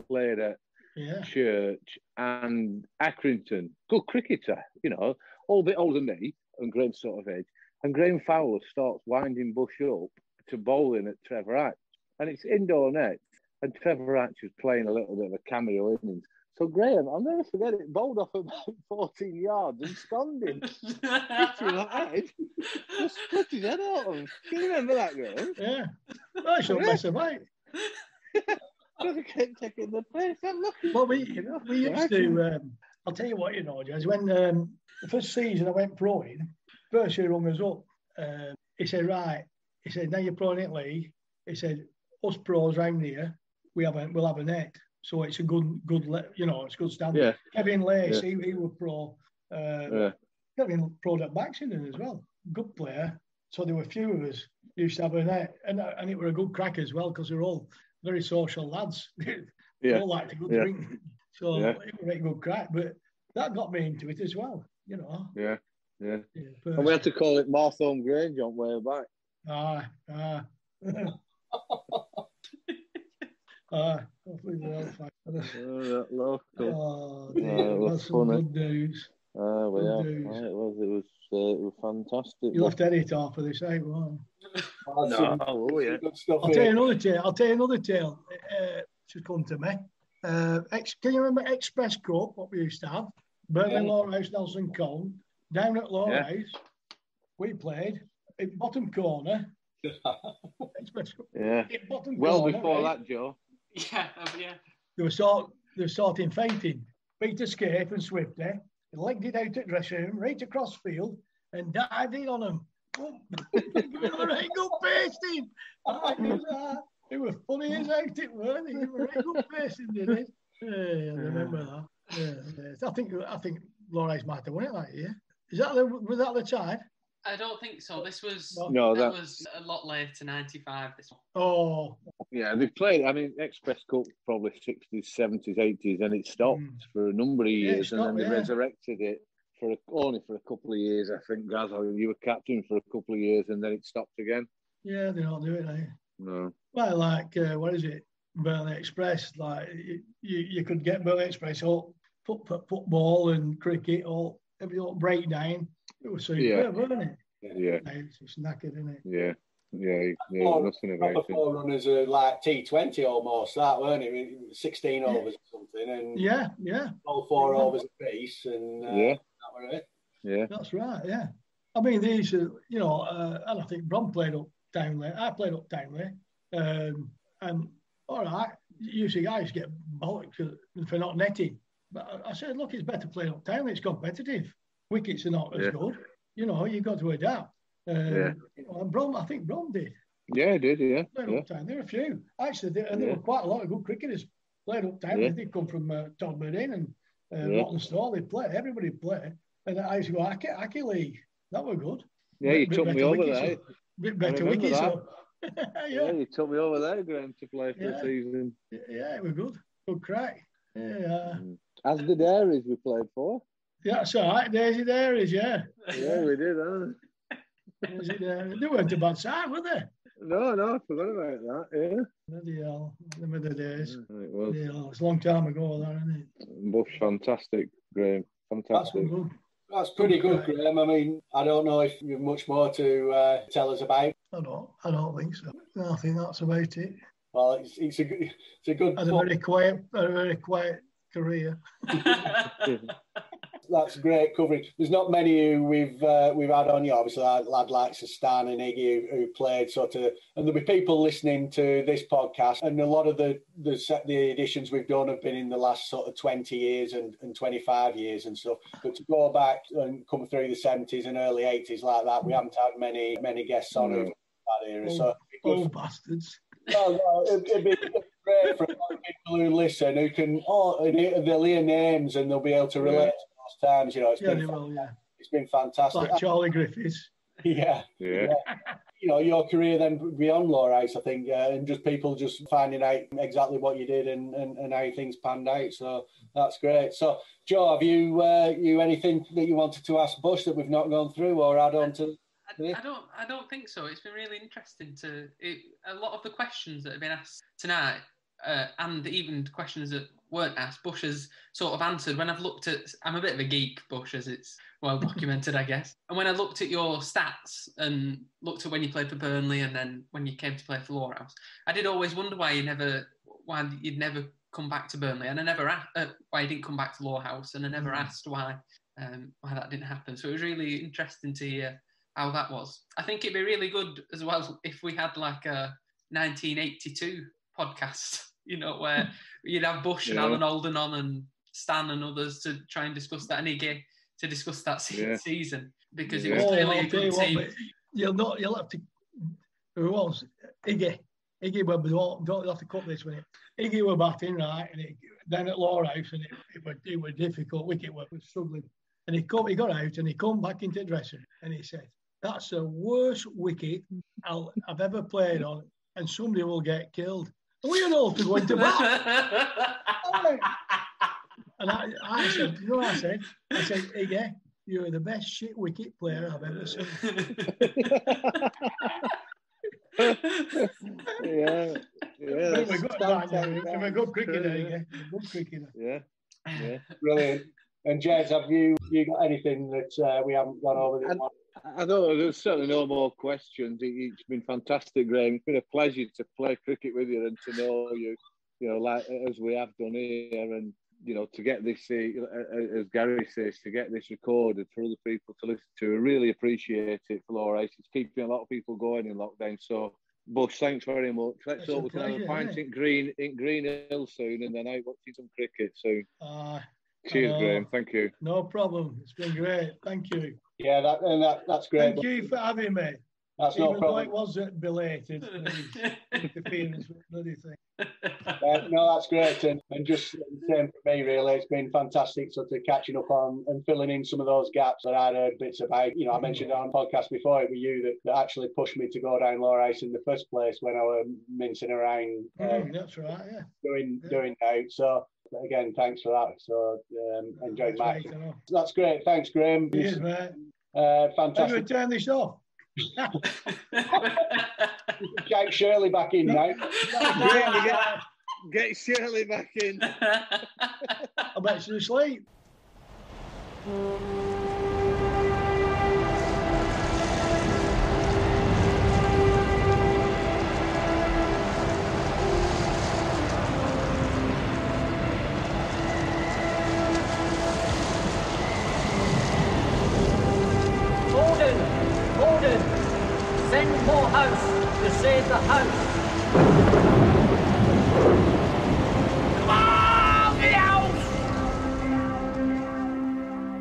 [SPEAKER 3] played at
[SPEAKER 6] Yeah.
[SPEAKER 3] Church and Accrington. Good cricketer, you know, all a bit older than me and Graham's sort of age. And Graham Fowler starts winding Bush up to bowling at Trevor Hatch. And it's indoor net. And Trevor Hatch was playing a little bit of a cameo innings. So Graham, I'll never forget it, bowled off about [laughs] 14 yards and stunned him. Hit him [laughs] like that. Just split his head out of. Can you remember that, Graham?
[SPEAKER 6] Yeah. I shouldn't mess about.
[SPEAKER 3] Trevor kept taking the place. I'm lucky.
[SPEAKER 6] Well, we, we used to, um, I'll tell you what, you know, Jez, when um, the first season I went pro in, first year rung us up, um, he said, right, he said, now you're pro in it league. He said, us pros round here, we have a, we'll have a net. So it's a good, good, you know, it's good standard.
[SPEAKER 3] Yeah,
[SPEAKER 6] Kevin Lace,
[SPEAKER 3] Yeah.
[SPEAKER 6] he, he was pro. Uh,
[SPEAKER 3] yeah,
[SPEAKER 6] Kevin pro at Baxenden as well. Good player. So there were a few of us used to have a net. And, and it were a good crack as well because were all very social lads. [laughs] they
[SPEAKER 3] yeah.
[SPEAKER 6] all liked a good
[SPEAKER 3] Yeah.
[SPEAKER 6] drink. So
[SPEAKER 3] Yeah.
[SPEAKER 6] it was a good crack. But that got me into it as well, you know.
[SPEAKER 3] Yeah, yeah.
[SPEAKER 6] Yeah,
[SPEAKER 3] And we had to call it Marthorne Grange on way back.
[SPEAKER 6] Ah, ah. ah, hopefully they'll find us.
[SPEAKER 3] Oh, that local.
[SPEAKER 6] Oh,
[SPEAKER 3] Yeah, it was
[SPEAKER 6] that's some
[SPEAKER 3] funny.
[SPEAKER 6] good news.
[SPEAKER 3] Ah, well,
[SPEAKER 6] Good
[SPEAKER 3] yeah. Ah, it was. It was. Uh, it was fantastic.
[SPEAKER 6] You'll have to edit off of this, eh? Well,
[SPEAKER 4] That's
[SPEAKER 3] No,
[SPEAKER 4] some
[SPEAKER 3] oh yeah.
[SPEAKER 6] I'll tell you another tale. I'll tell you another tale. Uh, should come to me. Uh, ex- can you remember Express Cup? What we used to have? Birmingham
[SPEAKER 4] Yeah.
[SPEAKER 6] Lowerhouse, Nelson Cone. Down at Law
[SPEAKER 3] Yeah.
[SPEAKER 6] House, we played in bottom corner.
[SPEAKER 3] Yeah. [laughs]
[SPEAKER 6] In bottom
[SPEAKER 3] Well
[SPEAKER 6] corner,
[SPEAKER 3] before
[SPEAKER 6] right?
[SPEAKER 3] that, Joe.
[SPEAKER 2] Yeah, yeah.
[SPEAKER 6] They were sort they were sorting fighting. Peter Scape and Swifty eh? legged it out at dressing room, right across field, and dived in on them. Boom. Giving them a right good pasting. It was, it was funny as out it were. They gave 'em a right good pasting, did it? Yeah, I remember that. Yeah, yeah. I think I think Lawrence might have won it that year. Is that the was that the time?
[SPEAKER 2] I don't think so. This was
[SPEAKER 6] No.
[SPEAKER 3] No,
[SPEAKER 2] that
[SPEAKER 3] that.
[SPEAKER 2] was a lot later, '95. This one.
[SPEAKER 6] Oh,
[SPEAKER 3] Yeah, they played. I mean, Express Cup probably sixties, seventies, eighties, and it stopped
[SPEAKER 6] Mm.
[SPEAKER 3] for a number of
[SPEAKER 6] Yeah, it
[SPEAKER 3] years, and then they
[SPEAKER 6] yeah.
[SPEAKER 3] resurrected it for a, only for a couple of years. I think, Gaz, you were captain for a couple of years, and then it stopped again.
[SPEAKER 6] yeah, they don't do it now.
[SPEAKER 3] No.
[SPEAKER 6] Well, like uh, what is it? Burnley Express. Like you, you could get Burnley Express all foot, foot, football and cricket all every all breakdown. It was superb,
[SPEAKER 3] Yeah.
[SPEAKER 6] wasn't it?
[SPEAKER 3] Yeah,
[SPEAKER 6] Now It's just knackered, isn't it?
[SPEAKER 3] yeah, yeah, yeah.
[SPEAKER 4] Oh,
[SPEAKER 3] nothing
[SPEAKER 4] Proper
[SPEAKER 3] about it.
[SPEAKER 4] forerunners are like T20 almost, that weren't it? I mean, 16 overs or something, and
[SPEAKER 6] Yeah, yeah,
[SPEAKER 4] all four overs apiece, and uh,
[SPEAKER 3] Yeah,
[SPEAKER 4] that were it.
[SPEAKER 3] yeah,
[SPEAKER 6] that's right. Yeah, I mean these, are, you know, uh, and I think Brom played up down there. I played up down there, um, and all right. you see guys get bollocked for- for not netting, but I- I said, look, it's better playing up down. It's competitive. Wickets are not as
[SPEAKER 3] Yeah.
[SPEAKER 6] good. You know, you've got to adapt. Um,
[SPEAKER 3] Yeah.
[SPEAKER 6] You know, and Brom, I think Brom did.
[SPEAKER 3] yeah. Did. Yeah,
[SPEAKER 6] Played
[SPEAKER 3] yeah,
[SPEAKER 6] up down. There were a few actually, there, and there
[SPEAKER 3] Yeah.
[SPEAKER 6] were quite a lot of good cricketers played up town.
[SPEAKER 3] Yeah.
[SPEAKER 6] They come from uh, Todmorden and uh,
[SPEAKER 3] Yeah.
[SPEAKER 6] Rawtenstall. They play. Everybody play. And I used to go Aki, Aki League. That were good.
[SPEAKER 3] Yeah, you
[SPEAKER 6] Bit
[SPEAKER 3] took me over there.
[SPEAKER 6] Bit better wickets. [laughs]
[SPEAKER 3] Yeah.
[SPEAKER 6] yeah,
[SPEAKER 3] you took me over there, Graham, to play for
[SPEAKER 6] Yeah.
[SPEAKER 3] the season.
[SPEAKER 6] yeah, it was good. Good crack. Yeah,
[SPEAKER 3] As the Dairies we played for.
[SPEAKER 6] yeah, that's all right. Daisy Dairies, yeah.
[SPEAKER 3] Yeah, we did, huh?
[SPEAKER 6] Daisy Dairies. They weren't a bad side, were they?
[SPEAKER 3] No, no, I forgot about that. Yeah.
[SPEAKER 6] Bloody hell. Them are the days.
[SPEAKER 3] It was
[SPEAKER 6] Bloody hell. It's a long time ago, that, isn't it?
[SPEAKER 3] Bush, fantastic, Graham.
[SPEAKER 6] That's
[SPEAKER 3] Fantastic.
[SPEAKER 6] good.
[SPEAKER 4] That's pretty good, Graham. I mean, I don't know if you've much more to uh, tell us about.
[SPEAKER 6] I don't, I don't think so. I think that's about it.
[SPEAKER 4] Well, it's, it's a good, it's a good.
[SPEAKER 6] Had a very quiet, a very quiet career. [laughs]
[SPEAKER 4] That's great coverage. There's not many who we've uh, we've had on you. Obviously, a lad like Stan and Iggy who, who played sort of, and there'll be people listening to this podcast. And a lot of the the set the editions we've done have been in the last sort of 20 years and, and 25 years and stuff. But to go back and come through the 70s and early 80s like that, we haven't had many many guests on
[SPEAKER 3] No.
[SPEAKER 4] over that era. So it'd be good
[SPEAKER 6] Old bastards.
[SPEAKER 4] No, no, it'd, it'd be great for a lot of people who listen who can, oh, and it- they'll hear names and they'll be able to relate to those times. You know, it's
[SPEAKER 6] Yeah,
[SPEAKER 4] been,
[SPEAKER 6] they will, yeah.
[SPEAKER 4] it's been fantastic.
[SPEAKER 6] Like Charlie Griffiths.
[SPEAKER 4] yeah,
[SPEAKER 3] Yeah.
[SPEAKER 4] you know, your career then beyond Lowerhouse, I think, uh, and just people just finding out exactly what you did and, and, and how things panned out. So that's great. So, Joe, have you uh, you anything that you wanted to ask Bush that we've not gone through or add on to?
[SPEAKER 2] I, I don't. I don't think so. It's been really interesting to. It, a lot of the questions that have been asked tonight, uh, and even questions that weren't asked, Bush has sort of answered. When I've looked at, I'm a bit of a geek, Bush, as it's well documented, [laughs] I guess. And when I looked at your stats and looked at when you played for Burnley and then when you came to play for Lowerhouse, I did always wonder why you never, why you'd never come back to Burnley, and I never asked uh, why you didn't come back to Lowerhouse, and I never asked why um, why that didn't happen. So it was really interesting to hear how that was. I think it'd be really good as well if we had like a 1982 podcast, [laughs] you know, where [laughs] you'd have Bush and Alan Alden on and Stan and others to try and discuss that and Iggy to discuss that se-
[SPEAKER 3] Yeah.
[SPEAKER 2] season because it was
[SPEAKER 6] Oh,
[SPEAKER 2] clearly
[SPEAKER 6] I'll
[SPEAKER 2] a good
[SPEAKER 6] you what,
[SPEAKER 2] team.
[SPEAKER 6] mate, you'll not, you'll have to. Who was Iggy? Iggy were don't, don't have to cut this with it. Iggy were batting right, and it, then at Lowerhouse, and it, it was it was difficult. Wicket work was struggling, and he come he got out and he come back into the dressing room and he said, "That's the worst wicket I'll, I've ever played on, and somebody will get killed." And we had all to go into bat. [laughs] And I, I said, you know what I said? I said, Iggy, you're the best shit wicket player I've ever seen.
[SPEAKER 3] yeah. Yeah.
[SPEAKER 6] We're
[SPEAKER 3] that's-
[SPEAKER 6] good, right, now. We're a good cricketer, Iggy. Good cricketer.
[SPEAKER 3] Yeah. Yeah.
[SPEAKER 4] Brilliant. And Jez, have you you got anything that uh, we haven't gone over? That you want?
[SPEAKER 3] I don't. There's certainly no more questions. It, it's been fantastic, Graham. It's been a pleasure to play cricket with you and to know you. You know, like as we have done here, and you know, to get this, uh, as Gary says, to get this recorded for other people to listen to. I really appreciate it for Laura. It's keeping a lot of people going in lockdown. So, Bush, thanks very much. Let's hope we can have a pint
[SPEAKER 6] isn't
[SPEAKER 3] in Green in Green Hill soon, and then out watching some cricket soon.
[SPEAKER 6] Uh,
[SPEAKER 3] Cheers, uh,
[SPEAKER 6] know.
[SPEAKER 3] Graham. Thank you.
[SPEAKER 6] no problem. It's been great. Thank you.
[SPEAKER 4] Yeah, that, and that, that's great.
[SPEAKER 6] Thank you for having me.
[SPEAKER 4] That's
[SPEAKER 6] Even
[SPEAKER 4] no
[SPEAKER 6] though
[SPEAKER 4] problem.
[SPEAKER 6] it wasn't belated, [laughs] interference with bloody thing. [laughs]
[SPEAKER 4] Uh, no, that's great, and, and just the same for me. Really, it's been fantastic sort of catching up on and filling in some of those gaps that I'd heard bits about. You know, I mentioned on podcast before it was you that, that actually pushed me to go down Lowerhouse in the first place when I was mincing around
[SPEAKER 6] Mm, that's right, yeah.
[SPEAKER 4] doing
[SPEAKER 6] Yeah.
[SPEAKER 4] doing out. So again, thanks for that. So um, enjoyed
[SPEAKER 6] That's
[SPEAKER 4] my.
[SPEAKER 6] right,
[SPEAKER 4] That's great. Thanks, Graham.
[SPEAKER 6] Cheers, mate.
[SPEAKER 4] Uh,
[SPEAKER 6] How do we
[SPEAKER 4] fantastic.
[SPEAKER 6] turn this off?
[SPEAKER 4] Jack Shirley back in now.
[SPEAKER 3] Graham, get, get Shirley back in. [laughs]
[SPEAKER 6] I bet she's asleep.
[SPEAKER 5] Gordon,